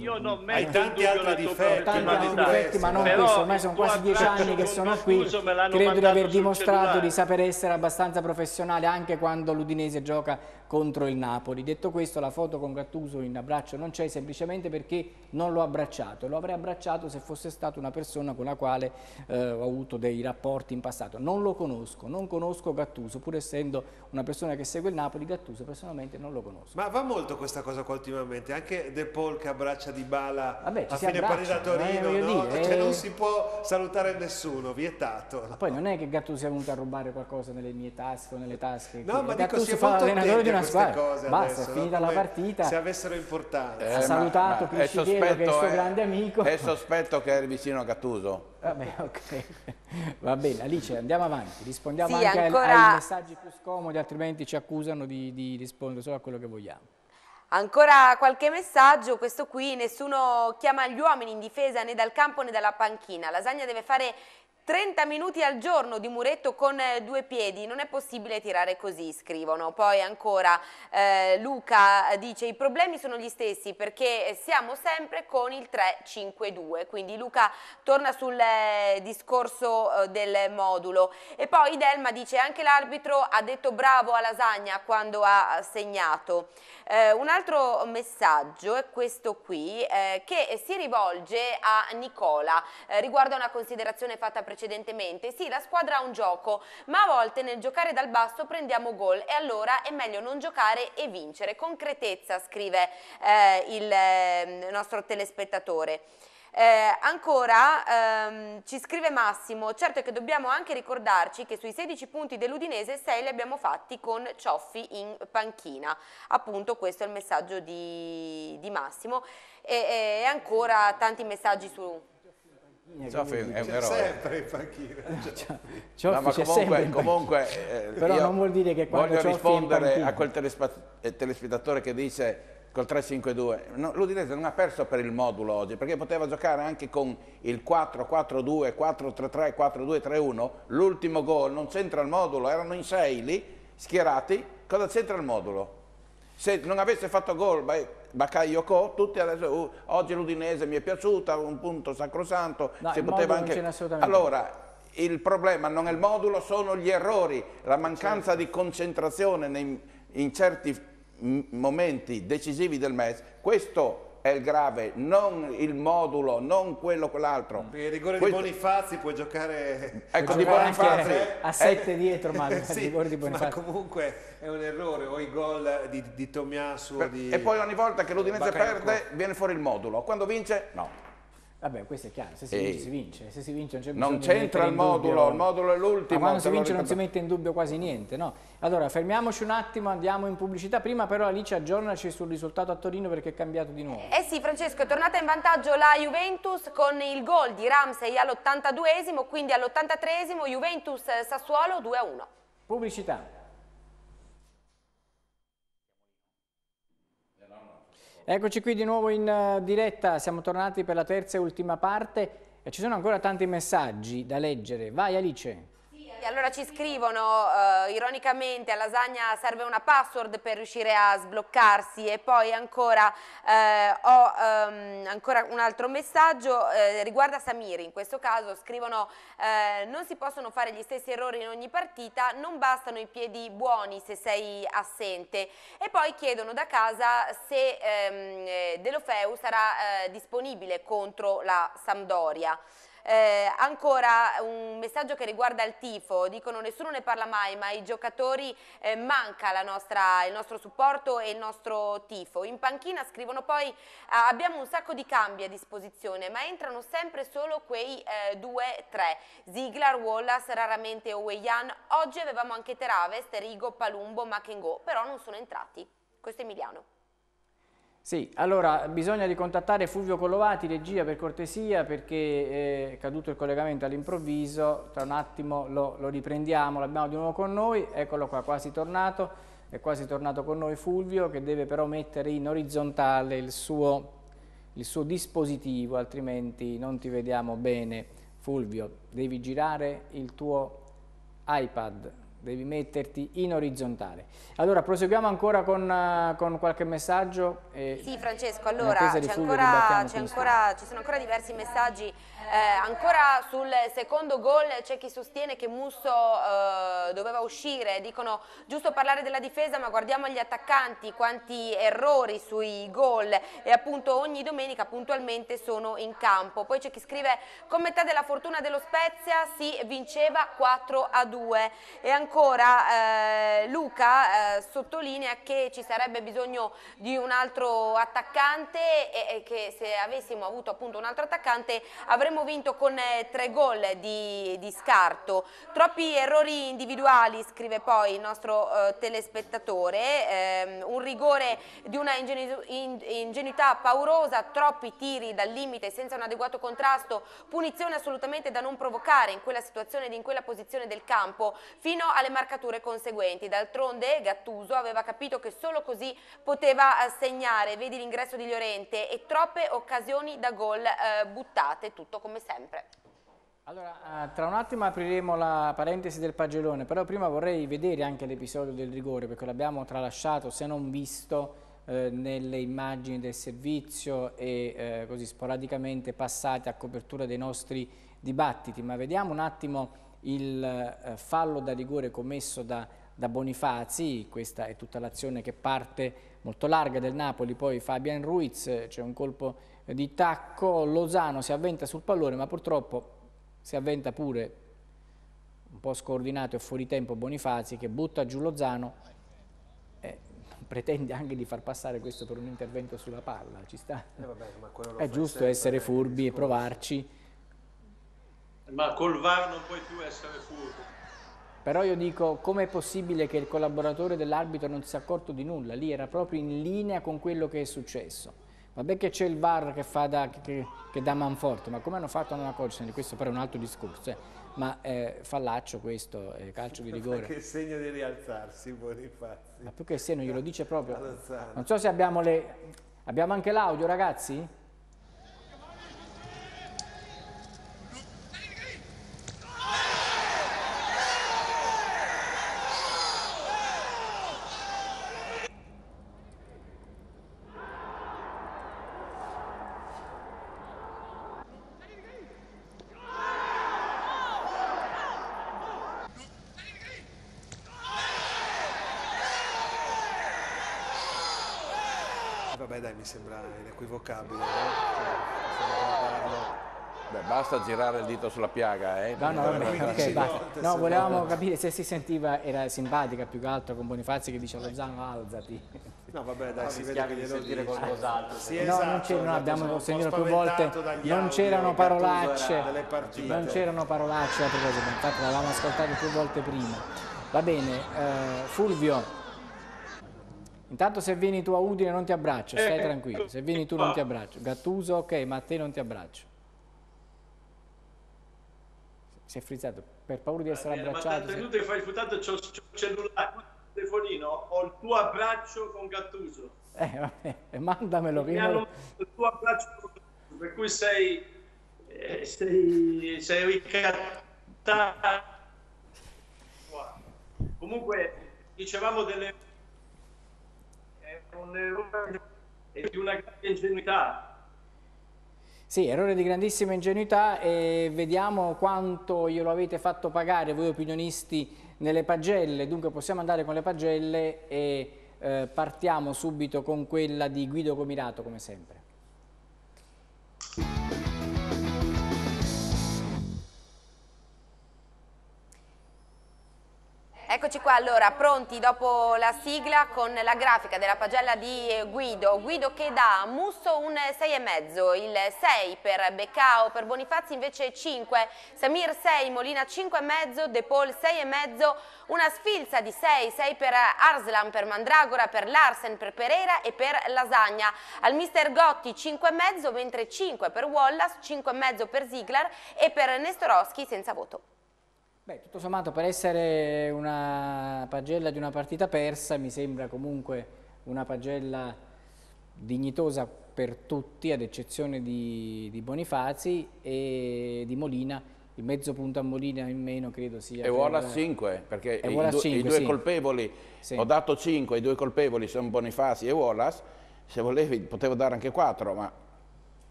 io non metto Hai tanti altri difetti, tanti altri difetti ma non Però questo, ormai sono quasi dieci anni che sono qui, credo di aver dimostrato di saper essere abbastanza professionale anche quando l'Udinese gioca contro il Napoli. Detto questo, la foto con Gattuso in abbraccio non c'è semplicemente perché non l'ho abbracciato. Lo avrei abbracciato se fosse stata una persona con la quale eh, ho avuto dei rapporti in passato. Non lo conosco, non conosco Gattuso, pur essendo una persona che segue il Napoli, Gattuso personalmente non lo conosco. Ma va molto questa cosa qua ultimamente, anche De Paul che abbraccia Di Bala Vabbè, a fine partita a Torino, eh, no? dire, cioè, non si può salutare nessuno, vietato. Ma poi non è che Gattuso sia venuto a rubare qualcosa nelle mie tasche o nelle tasche. No, ma dico, si è molto allenatore di una squadra. Basta, adesso, è finita no? la partita. Se avessero importanza. Eh, ha salutato Piscichiero che è il suo è, grande amico. È sospetto che eri vicino a Gattuso. Vabbè, ok. Va bene, Alice, andiamo avanti. Rispondiamo sì, anche ancora... ai messaggi più scomodi, altrimenti ci accusano di, di rispondere solo a quello che vogliamo. Ancora qualche messaggio, questo qui, nessuno chiama gli uomini in difesa né dal campo né dalla panchina. Lasagna deve fare 30 minuti al giorno di muretto con eh, due piedi, non è possibile tirare così, scrivono. Poi ancora eh, Luca dice i problemi sono gli stessi perché siamo sempre con il 3-5-2, quindi Luca torna sul eh, discorso eh, del modulo. E poi Delma dice anche l'arbitro ha detto bravo a Lasagna quando ha segnato. Eh, un altro messaggio è questo qui eh, che si rivolge a Nicola riguardo a una considerazione fatta precedentemente precedentemente, sì la squadra ha un gioco, ma a volte nel giocare dal basso prendiamo gol e allora è meglio non giocare e vincere. Concretezza, scrive eh, il eh, nostro telespettatore. Eh, ancora ehm, ci scrive Massimo, certo è che dobbiamo anche ricordarci che sui 16 punti dell'Udinese 6 li abbiamo fatti con Cioffi in panchina, appunto questo è il messaggio di, di Massimo e, e ancora tanti messaggi su, Cioffi è un eroe. sempre in panchina. Cioffi no, ma comunque, comunque eh, però non vuol dire che quando voglio rispondere a quel eh, telespettatore che dice col 3-5-2 no, l'Udinese non ha perso per il modulo oggi perché poteva giocare anche con il 4-4-2 4-3-3 4-2-3-1 l'ultimo gol non c'entra il modulo erano in sei lì schierati cosa c'entra il modulo? Se non avesse fatto gol Baccaio Co, tutti adesso, uh, oggi l'Udinese mi è piaciuta, un punto sacrosanto, no, si poteva anche... Allora, il problema non è il modulo, sono gli errori, la mancanza certo. di concentrazione nei, in certi momenti decisivi del match, questo è il grave, non il modulo, non quello quell'altro. Il rigore Questo... di Bonifazzi puoi giocare, ecco, di Bonifazzi a 7 eh, dietro, ma sì, rigore di. Ma comunque è un errore, o i gol di, di Tomiasu di... E poi ogni volta che l'Udinese perde viene fuori il modulo, quando vince no. Vabbè, questo è chiaro, se si vince si vince, se si vince non c'entra il modulo, il modulo è l'ultimo. Ma quando si vince non si mette in dubbio quasi niente, no? Allora, fermiamoci un attimo, andiamo in pubblicità, prima però Alice aggiornaci sul risultato a Torino perché è cambiato di nuovo. Eh sì, Francesco, è tornata in vantaggio la Juventus con il gol di Ramsey all'82esimo, quindi all'83esimo Juventus-Sassuolo 2-1. Pubblicità. Eccoci qui di nuovo in uh, diretta, siamo tornati per la terza e ultima parte e ci sono ancora tanti messaggi da leggere. Vai Alice. Allora ci scrivono uh, ironicamente a Lasagna serve una password per riuscire a sbloccarsi. E poi ancora uh, ho um, ancora un altro messaggio uh, riguarda Samiri, in questo caso scrivono non si possono fare gli stessi errori in ogni partita, non bastano i piedi buoni se sei assente. E poi chiedono da casa se um, Delofeu sarà disponibile contro la Sampdoria. Eh, ancora un messaggio che riguarda il tifo, dicono nessuno ne parla mai, ma ai giocatori eh, manca nostra, il nostro supporto e il nostro tifo. In panchina scrivono poi eh, abbiamo un sacco di cambi a disposizione, ma entrano sempre solo quei eh, due, tre. Ziegler, Wallace, raramente Oweyan. Oggi avevamo anche Teraves, Rigo, Palumbo, Makengo, però non sono entrati. Questo è Emiliano. Sì, allora bisogna ricontattare Fulvio Collovati, regia per cortesia, perché è caduto il collegamento all'improvviso, tra un attimo lo, lo riprendiamo, l'abbiamo di nuovo con noi, eccolo qua, quasi tornato, è quasi tornato con noi Fulvio che deve però mettere in orizzontale il suo, il suo dispositivo, altrimenti non ti vediamo bene. Fulvio, devi girare il tuo iPad devi metterti in orizzontale. Allora proseguiamo ancora con, uh, con qualche messaggio. Eh, sì Francesco, allora ancora, ancora, ci sono ancora diversi messaggi eh, ancora sul secondo gol c'è chi sostiene che Musso eh, doveva uscire, dicono giusto parlare della difesa ma guardiamo gli attaccanti, quanti errori sui gol. E appunto ogni domenica puntualmente sono in campo. Poi c'è chi scrive con metà della fortuna dello Spezia si vinceva 4 a 2 e ancora eh, Luca eh, sottolinea che ci sarebbe bisogno di un altro attaccante e, e che se avessimo avuto appunto un altro attaccante avremmo abbiamo vinto con eh, tre gol di, di, scarto. Troppi errori individuali, scrive poi il nostro eh, telespettatore, eh, un rigore di una ingenu in ingenuità paurosa, troppi tiri dal limite senza un adeguato contrasto, punizione assolutamente da non provocare in quella situazione ed in quella posizione del campo, fino alle marcature conseguenti. D'altronde Gattuso aveva capito che solo così poteva eh, segnare, vedi l'ingresso di Llorente e troppe occasioni da gol eh, buttate, tutto come sempre. Allora, eh, tra un attimo apriremo la parentesi del pagellone, però prima vorrei vedere anche l'episodio del rigore, perché l'abbiamo tralasciato, se non visto, eh, nelle immagini del servizio e eh, così sporadicamente passate a copertura dei nostri dibattiti. Ma vediamo un attimo il eh, fallo da rigore commesso da, da Bonifazi, questa è tutta l'azione che parte molto larga del Napoli, poi Fabian Ruiz, c'è un colpo di tacco, Lozano si avventa sul pallone, ma purtroppo si avventa pure un po' scordinato e fuori tempo Bonifazi che butta giù Lozano e pretende anche di far passare questo per un intervento sulla palla, ci sta? Eh vabbè, è giusto essere furbi e provarci. Ma col VAR non puoi più essere furbo. Però io dico, com'è possibile che il collaboratore dell'arbitro non si è accorto di nulla? Lì era proprio in linea con quello che è successo. Vabbè che c'è il VAR che, fa da, che, che dà manforte, ma come hanno fatto a non accorgersi di questo? Però è un altro discorso. Eh. Ma eh, fallaccio questo, eh, calcio di rigore. Ma che segno di rialzarsi, Bonifazi. Ma più che segno, glielo dice proprio. Non so se abbiamo le... Abbiamo anche l'audio, ragazzi? Mi sembra inequivocabile. No? Cioè, Beh, basta girare il dito sulla piaga, eh? No, no, vabbè, okay, basta. no, volevamo capire se si sentiva, era simpatica più che altro con Bonifazzi che dice allo Zano alzati. No, vabbè, dai, no, si vede che glielo dire qualcos'altro. Sì, no, esatto, non c'era, no, abbiamo sentito più volte, non c'erano parolacce, non c'erano parolacce a proposito, infatti l'avevamo ascoltato più volte prima. Va bene, eh, Fulvio, Intanto se vieni tu a Udine non ti abbraccio, stai eh, tranquillo. Se vieni tu non ti abbraccio. Gattuso ok, ma a te non ti abbraccio. Si è frizzato per paura di essere eh, abbracciato. Ma tanto se... fai tanto c'ho il cellulare, il telefonino, ho il tuo abbraccio con Gattuso. Eh, vabbè, mandamelo. Mi hanno il tuo abbraccio con Gattuso, per cui sei, eh, sei, sei ricattato. Comunque, dicevamo delle un errore di una grande ingenuità. Sì, errore di grandissima ingenuità e vediamo quanto glielo avete fatto pagare voi opinionisti nelle pagelle, dunque possiamo andare con le pagelle e eh, partiamo subito con quella di Guido Comirato come sempre. Eccoci qua allora, pronti dopo la sigla con la grafica della pagella di Guido. Guido che dà a Musso un 6,5, il 6 per Beccao, per Bonifazzi invece 5, Samir 6, Molina 5,5, De Paul 6,5, una sfilza di 6, 6 per Arslan, per Mandragora, per Larsen, per Pereira e per Lasagna. Al mister Gotti 5,5, mentre 5 per Wallace, 5,5 per Ziegler e per Nestorowski senza voto. Beh, tutto sommato per essere una pagella di una partita persa mi sembra comunque una pagella dignitosa per tutti, ad eccezione di, di Bonifazi e di Molina. Il mezzo punto a Molina in meno credo sia... E Wallace 5, perché i, du 5, i, due sì. colpevoli, sì. ho dato 5, i due colpevoli sono Bonifazi e Wallace, se volevi potevo dare anche 4, ma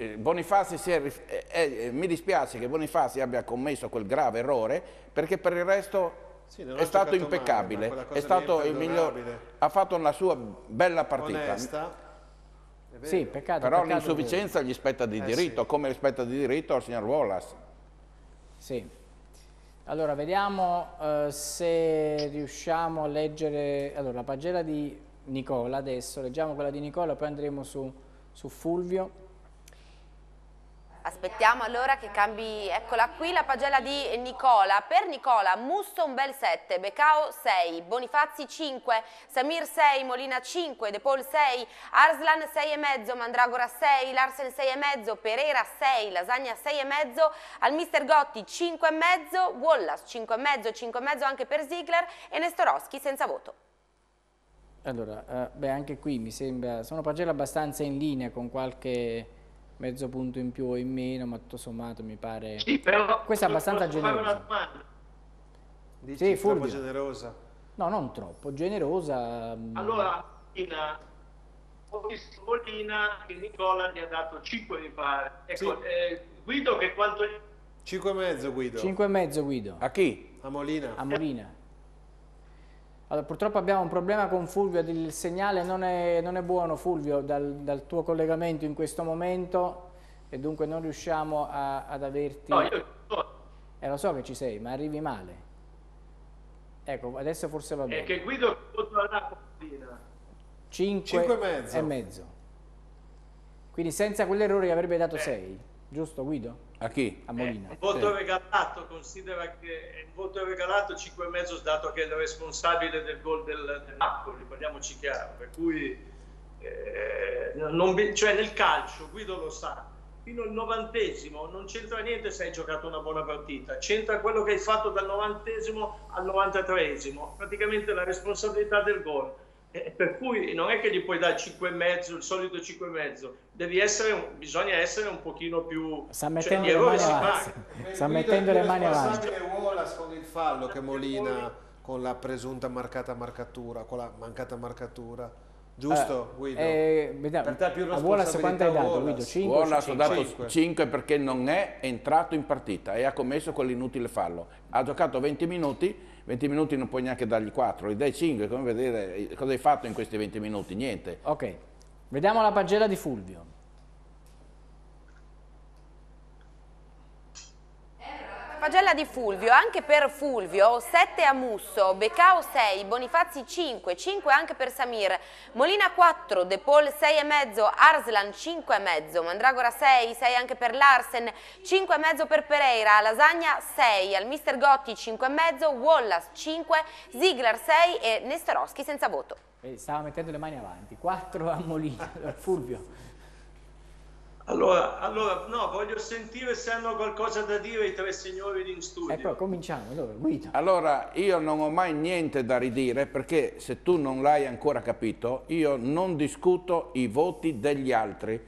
eh, Bonifazi è, eh, eh, mi dispiace che Bonifazi abbia commesso quel grave errore perché per il resto sì, è stato impeccabile, male, è stato il miglior, ha fatto una sua bella partita. Onesta. Sì, peccato, Però l'insufficienza gli spetta di eh, diritto, sì. come spetta di diritto al signor Wallace. Sì. Allora, vediamo uh, se riusciamo a leggere allora, la pagella di Nicola adesso, leggiamo quella di Nicola, poi andremo su, su Fulvio. Aspettiamo allora che cambi, eccola qui la pagella di Nicola. Per Nicola, Musto un bel 7, Becao 6, Bonifazzi 5, Samir 6, Molina 5, De Paul 6, Arslan 6,5, Mandragora 6, Larsen 6,5, Pereira 6, Lasagna 6,5, al Mister Gotti 5,5, Wallace 5,5, 5,5 anche per Ziegler e Nestorowski senza voto. Allora, eh, beh anche qui mi sembra, sono pagelle abbastanza in linea con qualche mezzo punto in più o in meno, ma tutto sommato mi pare... Sì, però Questo è abbastanza domanda? Dici Sì, troppo Fulvio. generosa. No, non troppo, generosa. mm, Allora, Molina, ho visto Molina che Nicola gli ha dato 5 mi pare. Ecco, Sì. eh, Guido che quanto... 5 e mezzo Guido. 5 e mezzo Guido, A chi? A Molina. a Molina. Allora, purtroppo abbiamo un problema con Fulvio, il segnale non è, non è buono Fulvio dal, dal tuo collegamento in questo momento e dunque non riusciamo a- ad averti... No, io Eh, lo so che ci sei, ma arrivi male. Ecco, adesso forse va è bene. che Guido voto a Molina. 5 Cinque e mezzo. e mezzo. Quindi senza quell'errore avrebbe dato Eh. 6, giusto Guido? A chi? A Molina. Eh, un voto regalato, considera che un voto regalato 5 e mezzo dato che è il responsabile del gol del, del Napoli, parliamoci chiaro, per cui eh, non cioè nel calcio, Guido lo sa, fino al novantesimo non c'entra niente se hai giocato una buona partita, c'entra quello che hai fatto dal novantesimo al novantatreesimo, praticamente la responsabilità del gol. Eh, per cui non è che gli puoi dare 5 e mezzo, il solito 5 e mezzo, devi essere, un- bisogna essere un pochino più... Sta cioè, mettendo gli le mani avanti. Sta mettendo è le mani avanti. Wallace con il fallo che Molina con la presunta marcata marcatura, con la mancata marcatura. Giusto, Guido? Eh, vediamo. Per te è più a Wallace quanto hai dato? Guido? 5 Wallace ha dato Cinque. 5 perché non è entrato in partita e ha commesso quell'inutile fallo. Ha giocato 20 minuti, 20 minuti non puoi neanche dargli 4, gli dai 5, come vedere eh, cosa hai fatto in questi 20 minuti? Niente. Ok, vediamo la pagella di Fulvio. Pagella di Fulvio, anche per Fulvio, 7 a Musso, Becao 6, Bonifazzi 5, 5 anche per Samir, Molina 4, De Paul 6 e mezzo, Arslan 5 e mezzo, Mandragora 6, 6 anche per Larsen, 5 e mezzo per Pereira, Lasagna 6, al Mister Gotti 5 e mezzo, Wallace 5, Ziegler 6 e Nestorowski senza voto. Stava mettendo le mani avanti. 4 a Molina, Fulvio. Allora, allora, no, voglio sentire se hanno qualcosa da dire i tre signori in studio. E poi cominciamo, allora, Guido. Allora, io non ho mai niente da ridire perché se tu non l'hai ancora capito, io non discuto i voti degli altri.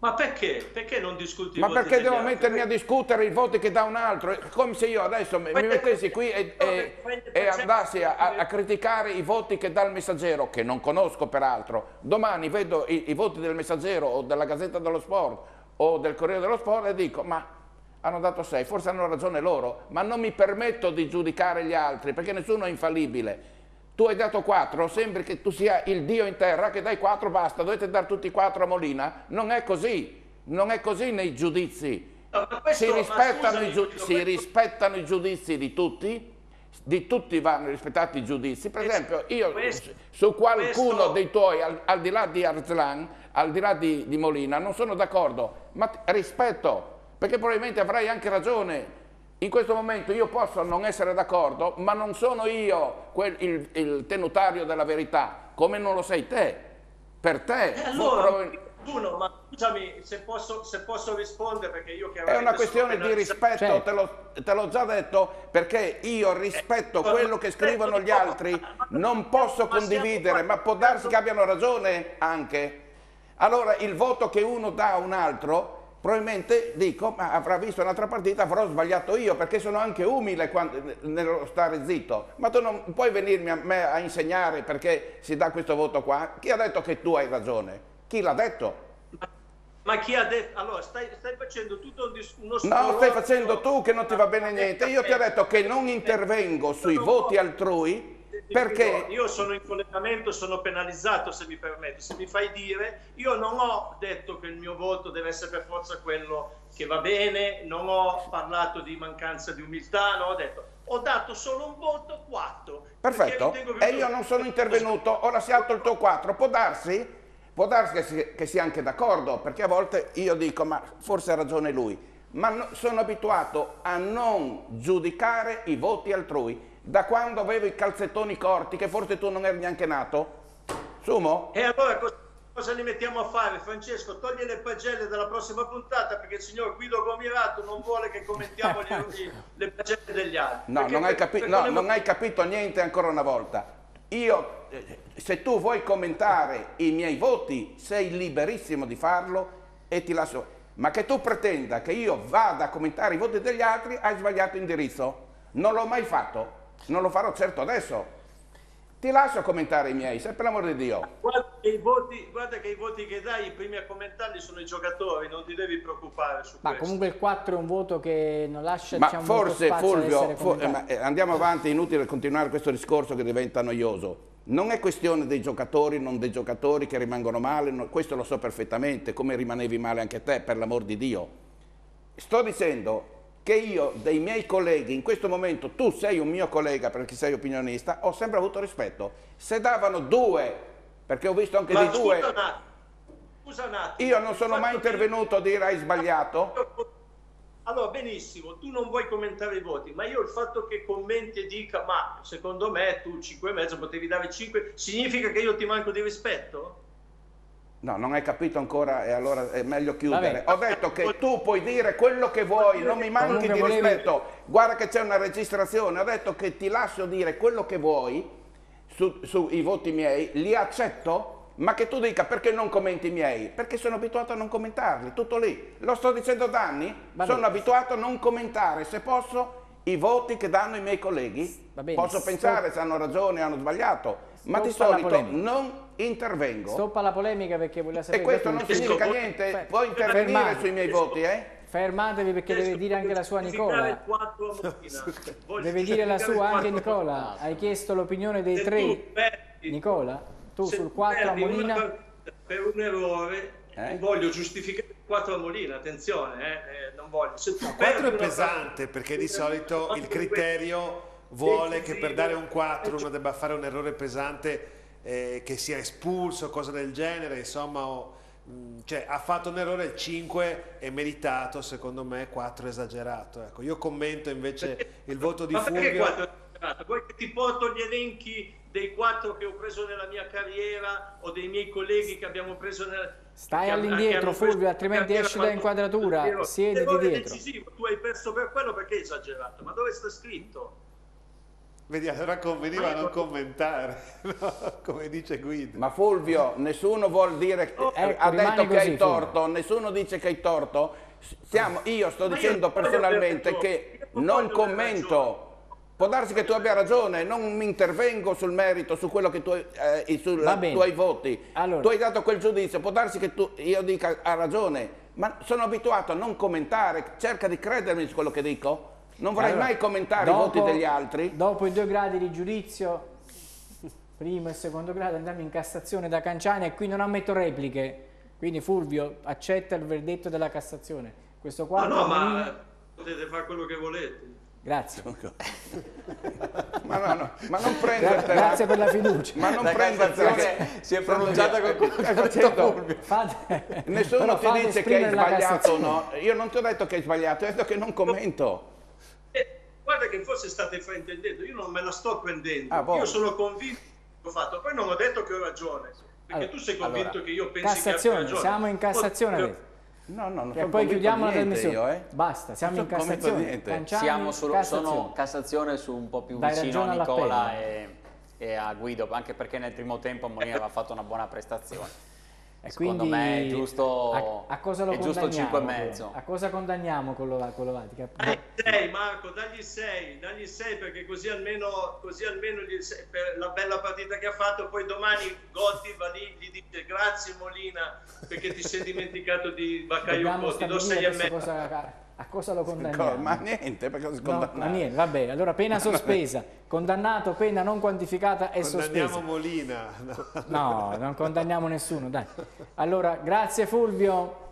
Ma perché? Perché non discuti Ma perché devo altri? mettermi a discutere i voti che dà un altro? È Come se io adesso mi mi mettessi qui e, e- e andassi a, a- a criticare i voti che dà il messaggero, che non conosco peraltro. Domani vedo i, i voti del messaggero o della Gazzetta dello Sport o del Corriere dello Sport e dico, ma hanno dato 6, forse hanno ragione loro, ma non mi permetto di giudicare gli altri perché nessuno è infallibile. Tu hai dato 4, sembri che tu sia il Dio in terra che dai 4, basta, dovete dare tutti 4 a Molina. Non è così, non è così nei giudizi. No, questo- Si rispettano, scusami, i, giu- si questo- rispettano i giudizi di tutti, di tutti vanno rispettati i giudizi. Per esempio, io questo- su qualcuno dei tuoi, al, al di là di Arzlan, al di là di, di Molina, non sono d'accordo, ma rispetto, perché probabilmente avrai anche ragione. In questo momento io posso non essere d'accordo, ma non sono io quel- il, il tenutario della verità, come non lo sei te. Per te, E fu- allora, uno, ma scusami se posso, se posso rispondere perché io È chiaramente una sono questione di rispetto, Certo. te, l'ho, te l'ho già detto, perché io rispetto Eh, quello che scrivono gli altri, non posso ma condividere, qua- ma può darsi che abbiano ragione anche. Allora il voto che uno dà a un altro, probabilmente dico, ma avrà visto un'altra partita, avrò sbagliato io, perché sono anche umile quando- nello stare zitto. Ma tu non puoi venirmi a me a insegnare perché si dà questo voto qua. Chi ha detto che tu hai ragione? Chi l'ha detto? Ma chi ha detto? Allora, stai, stai facendo tutto un dis- uno No, stai facendo tu che non ti va bene niente. Io ti ho detto che non intervengo sui voti altrui perché? Io sono in collegamento, sono penalizzato se mi permetti. Se mi fai dire, io non ho detto che il mio voto deve essere per forza quello che va bene, non ho parlato di mancanza di umiltà, no, ho detto. Ho dato solo un voto 4. Perfetto, e io non sono intervenuto, ora si alto il tuo 4, può darsi? Può darsi che, si- che sia anche d'accordo, perché a volte io dico, ma forse ha ragione lui, ma no- sono abituato a non giudicare i voti altrui da quando avevo i calzettoni corti, che forse tu non eri neanche nato. Sumo? E allora cosa, li mettiamo a fare? Francesco, togli le pagelle dalla prossima puntata perché il signor Guido Gomirato non vuole che commentiamo gli- le pagelle degli altri. No, non hai, capi- no, non hai capito niente ancora una volta. Io, eh, se tu vuoi commentare i miei voti, sei liberissimo di farlo e ti lascio. Ma che tu pretenda che io vada a commentare i voti degli altri, hai sbagliato indirizzo. Non l'ho mai fatto, non lo farò certo adesso. Ti lascio commentare i miei, se per l'amor di Dio. Guarda che, i voti, guarda che i voti che dai, i primi a commentarli sono i giocatori, non ti devi preoccupare su Ma questo. comunque il 4 è un voto che non lascia Ma diciamo, molto forse Fulvio, commentato. eh, ma, eh, andiamo avanti, è inutile continuare questo discorso che diventa noioso. Non è questione dei giocatori, non dei giocatori che rimangono male, no, questo lo so perfettamente, come rimanevi male anche te, per l'amor di Dio. Sto dicendo che io, dei miei colleghi, in questo momento tu sei un mio collega perché sei opinionista, ho sempre avuto rispetto. Se davano due, perché ho visto anche Ma di due, attimo, scusa un attimo. io non sono mai intervenuto a dire hai sbagliato. Allora, benissimo, tu non vuoi commentare i voti, ma io il fatto che commenti e dica, ma secondo me tu 5 e mezzo potevi dare 5, significa che io ti manco di rispetto? No, non hai capito ancora e allora è meglio chiudere. Ho detto che tu puoi dire quello che vuoi, non mi manchi di volevi- rispetto. Guarda che c'è una registrazione, ho detto che ti lascio dire quello che vuoi su- sui voti miei, li accetto, ma che tu dica perché non commenti i miei? Perché sono abituato a non commentarli, tutto lì. Lo sto dicendo da anni, Vabbè. sono abituato a non commentare, se posso, i voti che danno i miei colleghi. Posso pensare se hanno ragione o hanno sbagliato, ma di solito non intervengo. Stoppa la polemica perché voleva sapere E questo non significa niente, vuoi intervenire fermatevi. sui miei voti, eh? Fermatevi perché deve dire anche la sua Nicola. Deve dire la sua anche Nicola. Hai chiesto l'opinione dei tre. Nicola, tu sul 4 a Molina. Per un errore, Eh? voglio giustificare il 4 a Molina, attenzione, eh, eh, non voglio. Se tu 4 perdi è pesante perché di solito il criterio vuole che per dare un 4 uno debba fare un errore pesante eh, che sia espulso, cose del genere, insomma, o, mh, cioè, ha fatto un errore il 5 è meritato, secondo me 4 è esagerato. Ecco, io commento invece il voto di Ma Fulvio. 4 è esagerato? Vuoi che ti porto gli elenchi dei 4 che ho preso nella mia carriera o dei miei colleghi che abbiamo preso nella... Stai all'indietro, Fulvio, altrimenti esci da inquadratura, siediti dietro. decisivo, tu hai perso per quello perché hai esagerato, ma dove sta scritto? Vedi, allora conveniva non commentare, no? come dice Guido. Ma Fulvio, nessuno vuol dire, Oh, eh, ecco, ha detto che hai torto, nessuno dice che hai torto. Stiamo, io sto dicendo personalmente che non commento. Può darsi che tu abbia ragione, non mi intervengo sul merito, su quello che tu, eh, sui Va bene. tuoi voti. Allora. Tu hai dato quel giudizio, può darsi che tu, io dica ha ragione, ma sono abituato a non commentare, cerca di credermi su quello che dico. Non vorrei Allora, mai commentare dopo- i voti degli altri. Dopo i due gradi di giudizio, primo e secondo grado, andiamo in Cassazione da Canciani e qui non ammetto repliche. Quindi Fulvio accetta il verdetto della Cassazione. Questo Ma quadro no, ma potete fare quello che volete. Grazie. Ma, no, no, ma non prendertela. grazie per la fiducia. Ma non. Cassazione si è pronunciata con facendo- Fate- Nessuno ti dice che hai sbagliato o no. Io non ti ho detto che hai sbagliato, ho detto che non commento. Che forse state fraintendendo, io non me la sto prendendo, Ah, boh. io sono convinto che ho fatto, poi non ho detto che ho ragione, perché Allora, tu sei convinto allora, che io pensi che Cassazione, abbia ragione. siamo in Cassazione Io- adesso. No, no, non E poi chiudiamo la trasmissione. io, eh. Basta, siamo Non in Cassazione. Canciani, Siamo solo, Cassazione. sono Cassazione su un po' più Dai vicino a. Nicola e, e a Guido, anche perché nel primo tempo Molina aveva fatto una buona prestazione. E Secondo quindi me è giusto, a, a cosa lo è giusto il condanniamo? 5 e mezzo. A cosa condanniamo con lo, con Lovati? Che- Dagli 6 Marco, dagli 6, dagli 6 perché così almeno, così almeno gli, per la bella partita che ha fatto, poi domani Gotti va lì, gli dice grazie Molina perché ti sei dimenticato di Dobbiamo Bakayoko, ti do 6 stabilire e mezzo. cosa, a cosa lo condanniamo? Ma niente, perché si No, ma niente, vabbè, allora pena sospesa, condannato, pena non quantificata e Condanniamo sospesa. Molina. no. No, non condanniamo nessuno, dai. Allora, grazie Fulvio.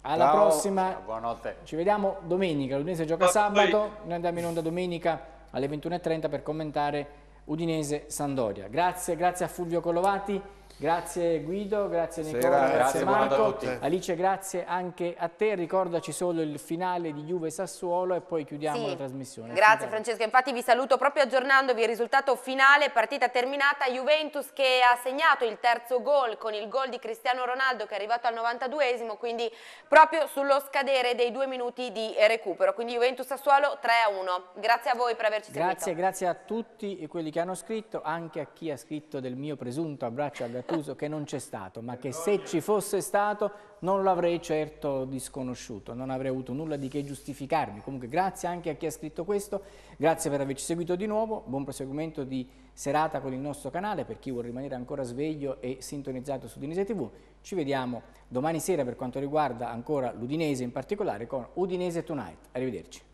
Alla Ciao. prossima. Buonanotte. Ci vediamo domenica, l'Udinese gioca Ma sabato, noi andiamo in onda domenica alle 21.30 per commentare Udinese Sandoria. Grazie, grazie a Fulvio Collovati, grazie Guido, grazie Nicola, Sera. grazie, Grazie, Marco. Alice, grazie anche a te. Ricordaci solo il finale di Juve Sassuolo e poi chiudiamo Sì. la trasmissione. Grazie. Francesca, infatti vi saluto proprio aggiornandovi il risultato finale, partita terminata, Juventus che ha segnato il terzo gol con il gol di Cristiano Ronaldo che è arrivato al 92esimo, quindi proprio sullo scadere dei due minuti di recupero, quindi Juventus Sassuolo 3-1. Grazie a voi per averci Grazie, seguito. grazie a tutti quelli che hanno scritto, anche a chi ha scritto del mio presunto abbraccio a Gattuso. Concluso che non c'è stato, ma che se ci fosse stato non l'avrei certo disconosciuto, non avrei avuto nulla di che giustificarmi. Comunque grazie anche a chi ha scritto questo, grazie per averci seguito di nuovo, buon proseguimento di serata con il nostro canale per chi vuole rimanere ancora sveglio e sintonizzato su Udinese TV. Ci vediamo domani sera per quanto riguarda ancora l'Udinese in particolare con Udinese Tonight. Arrivederci.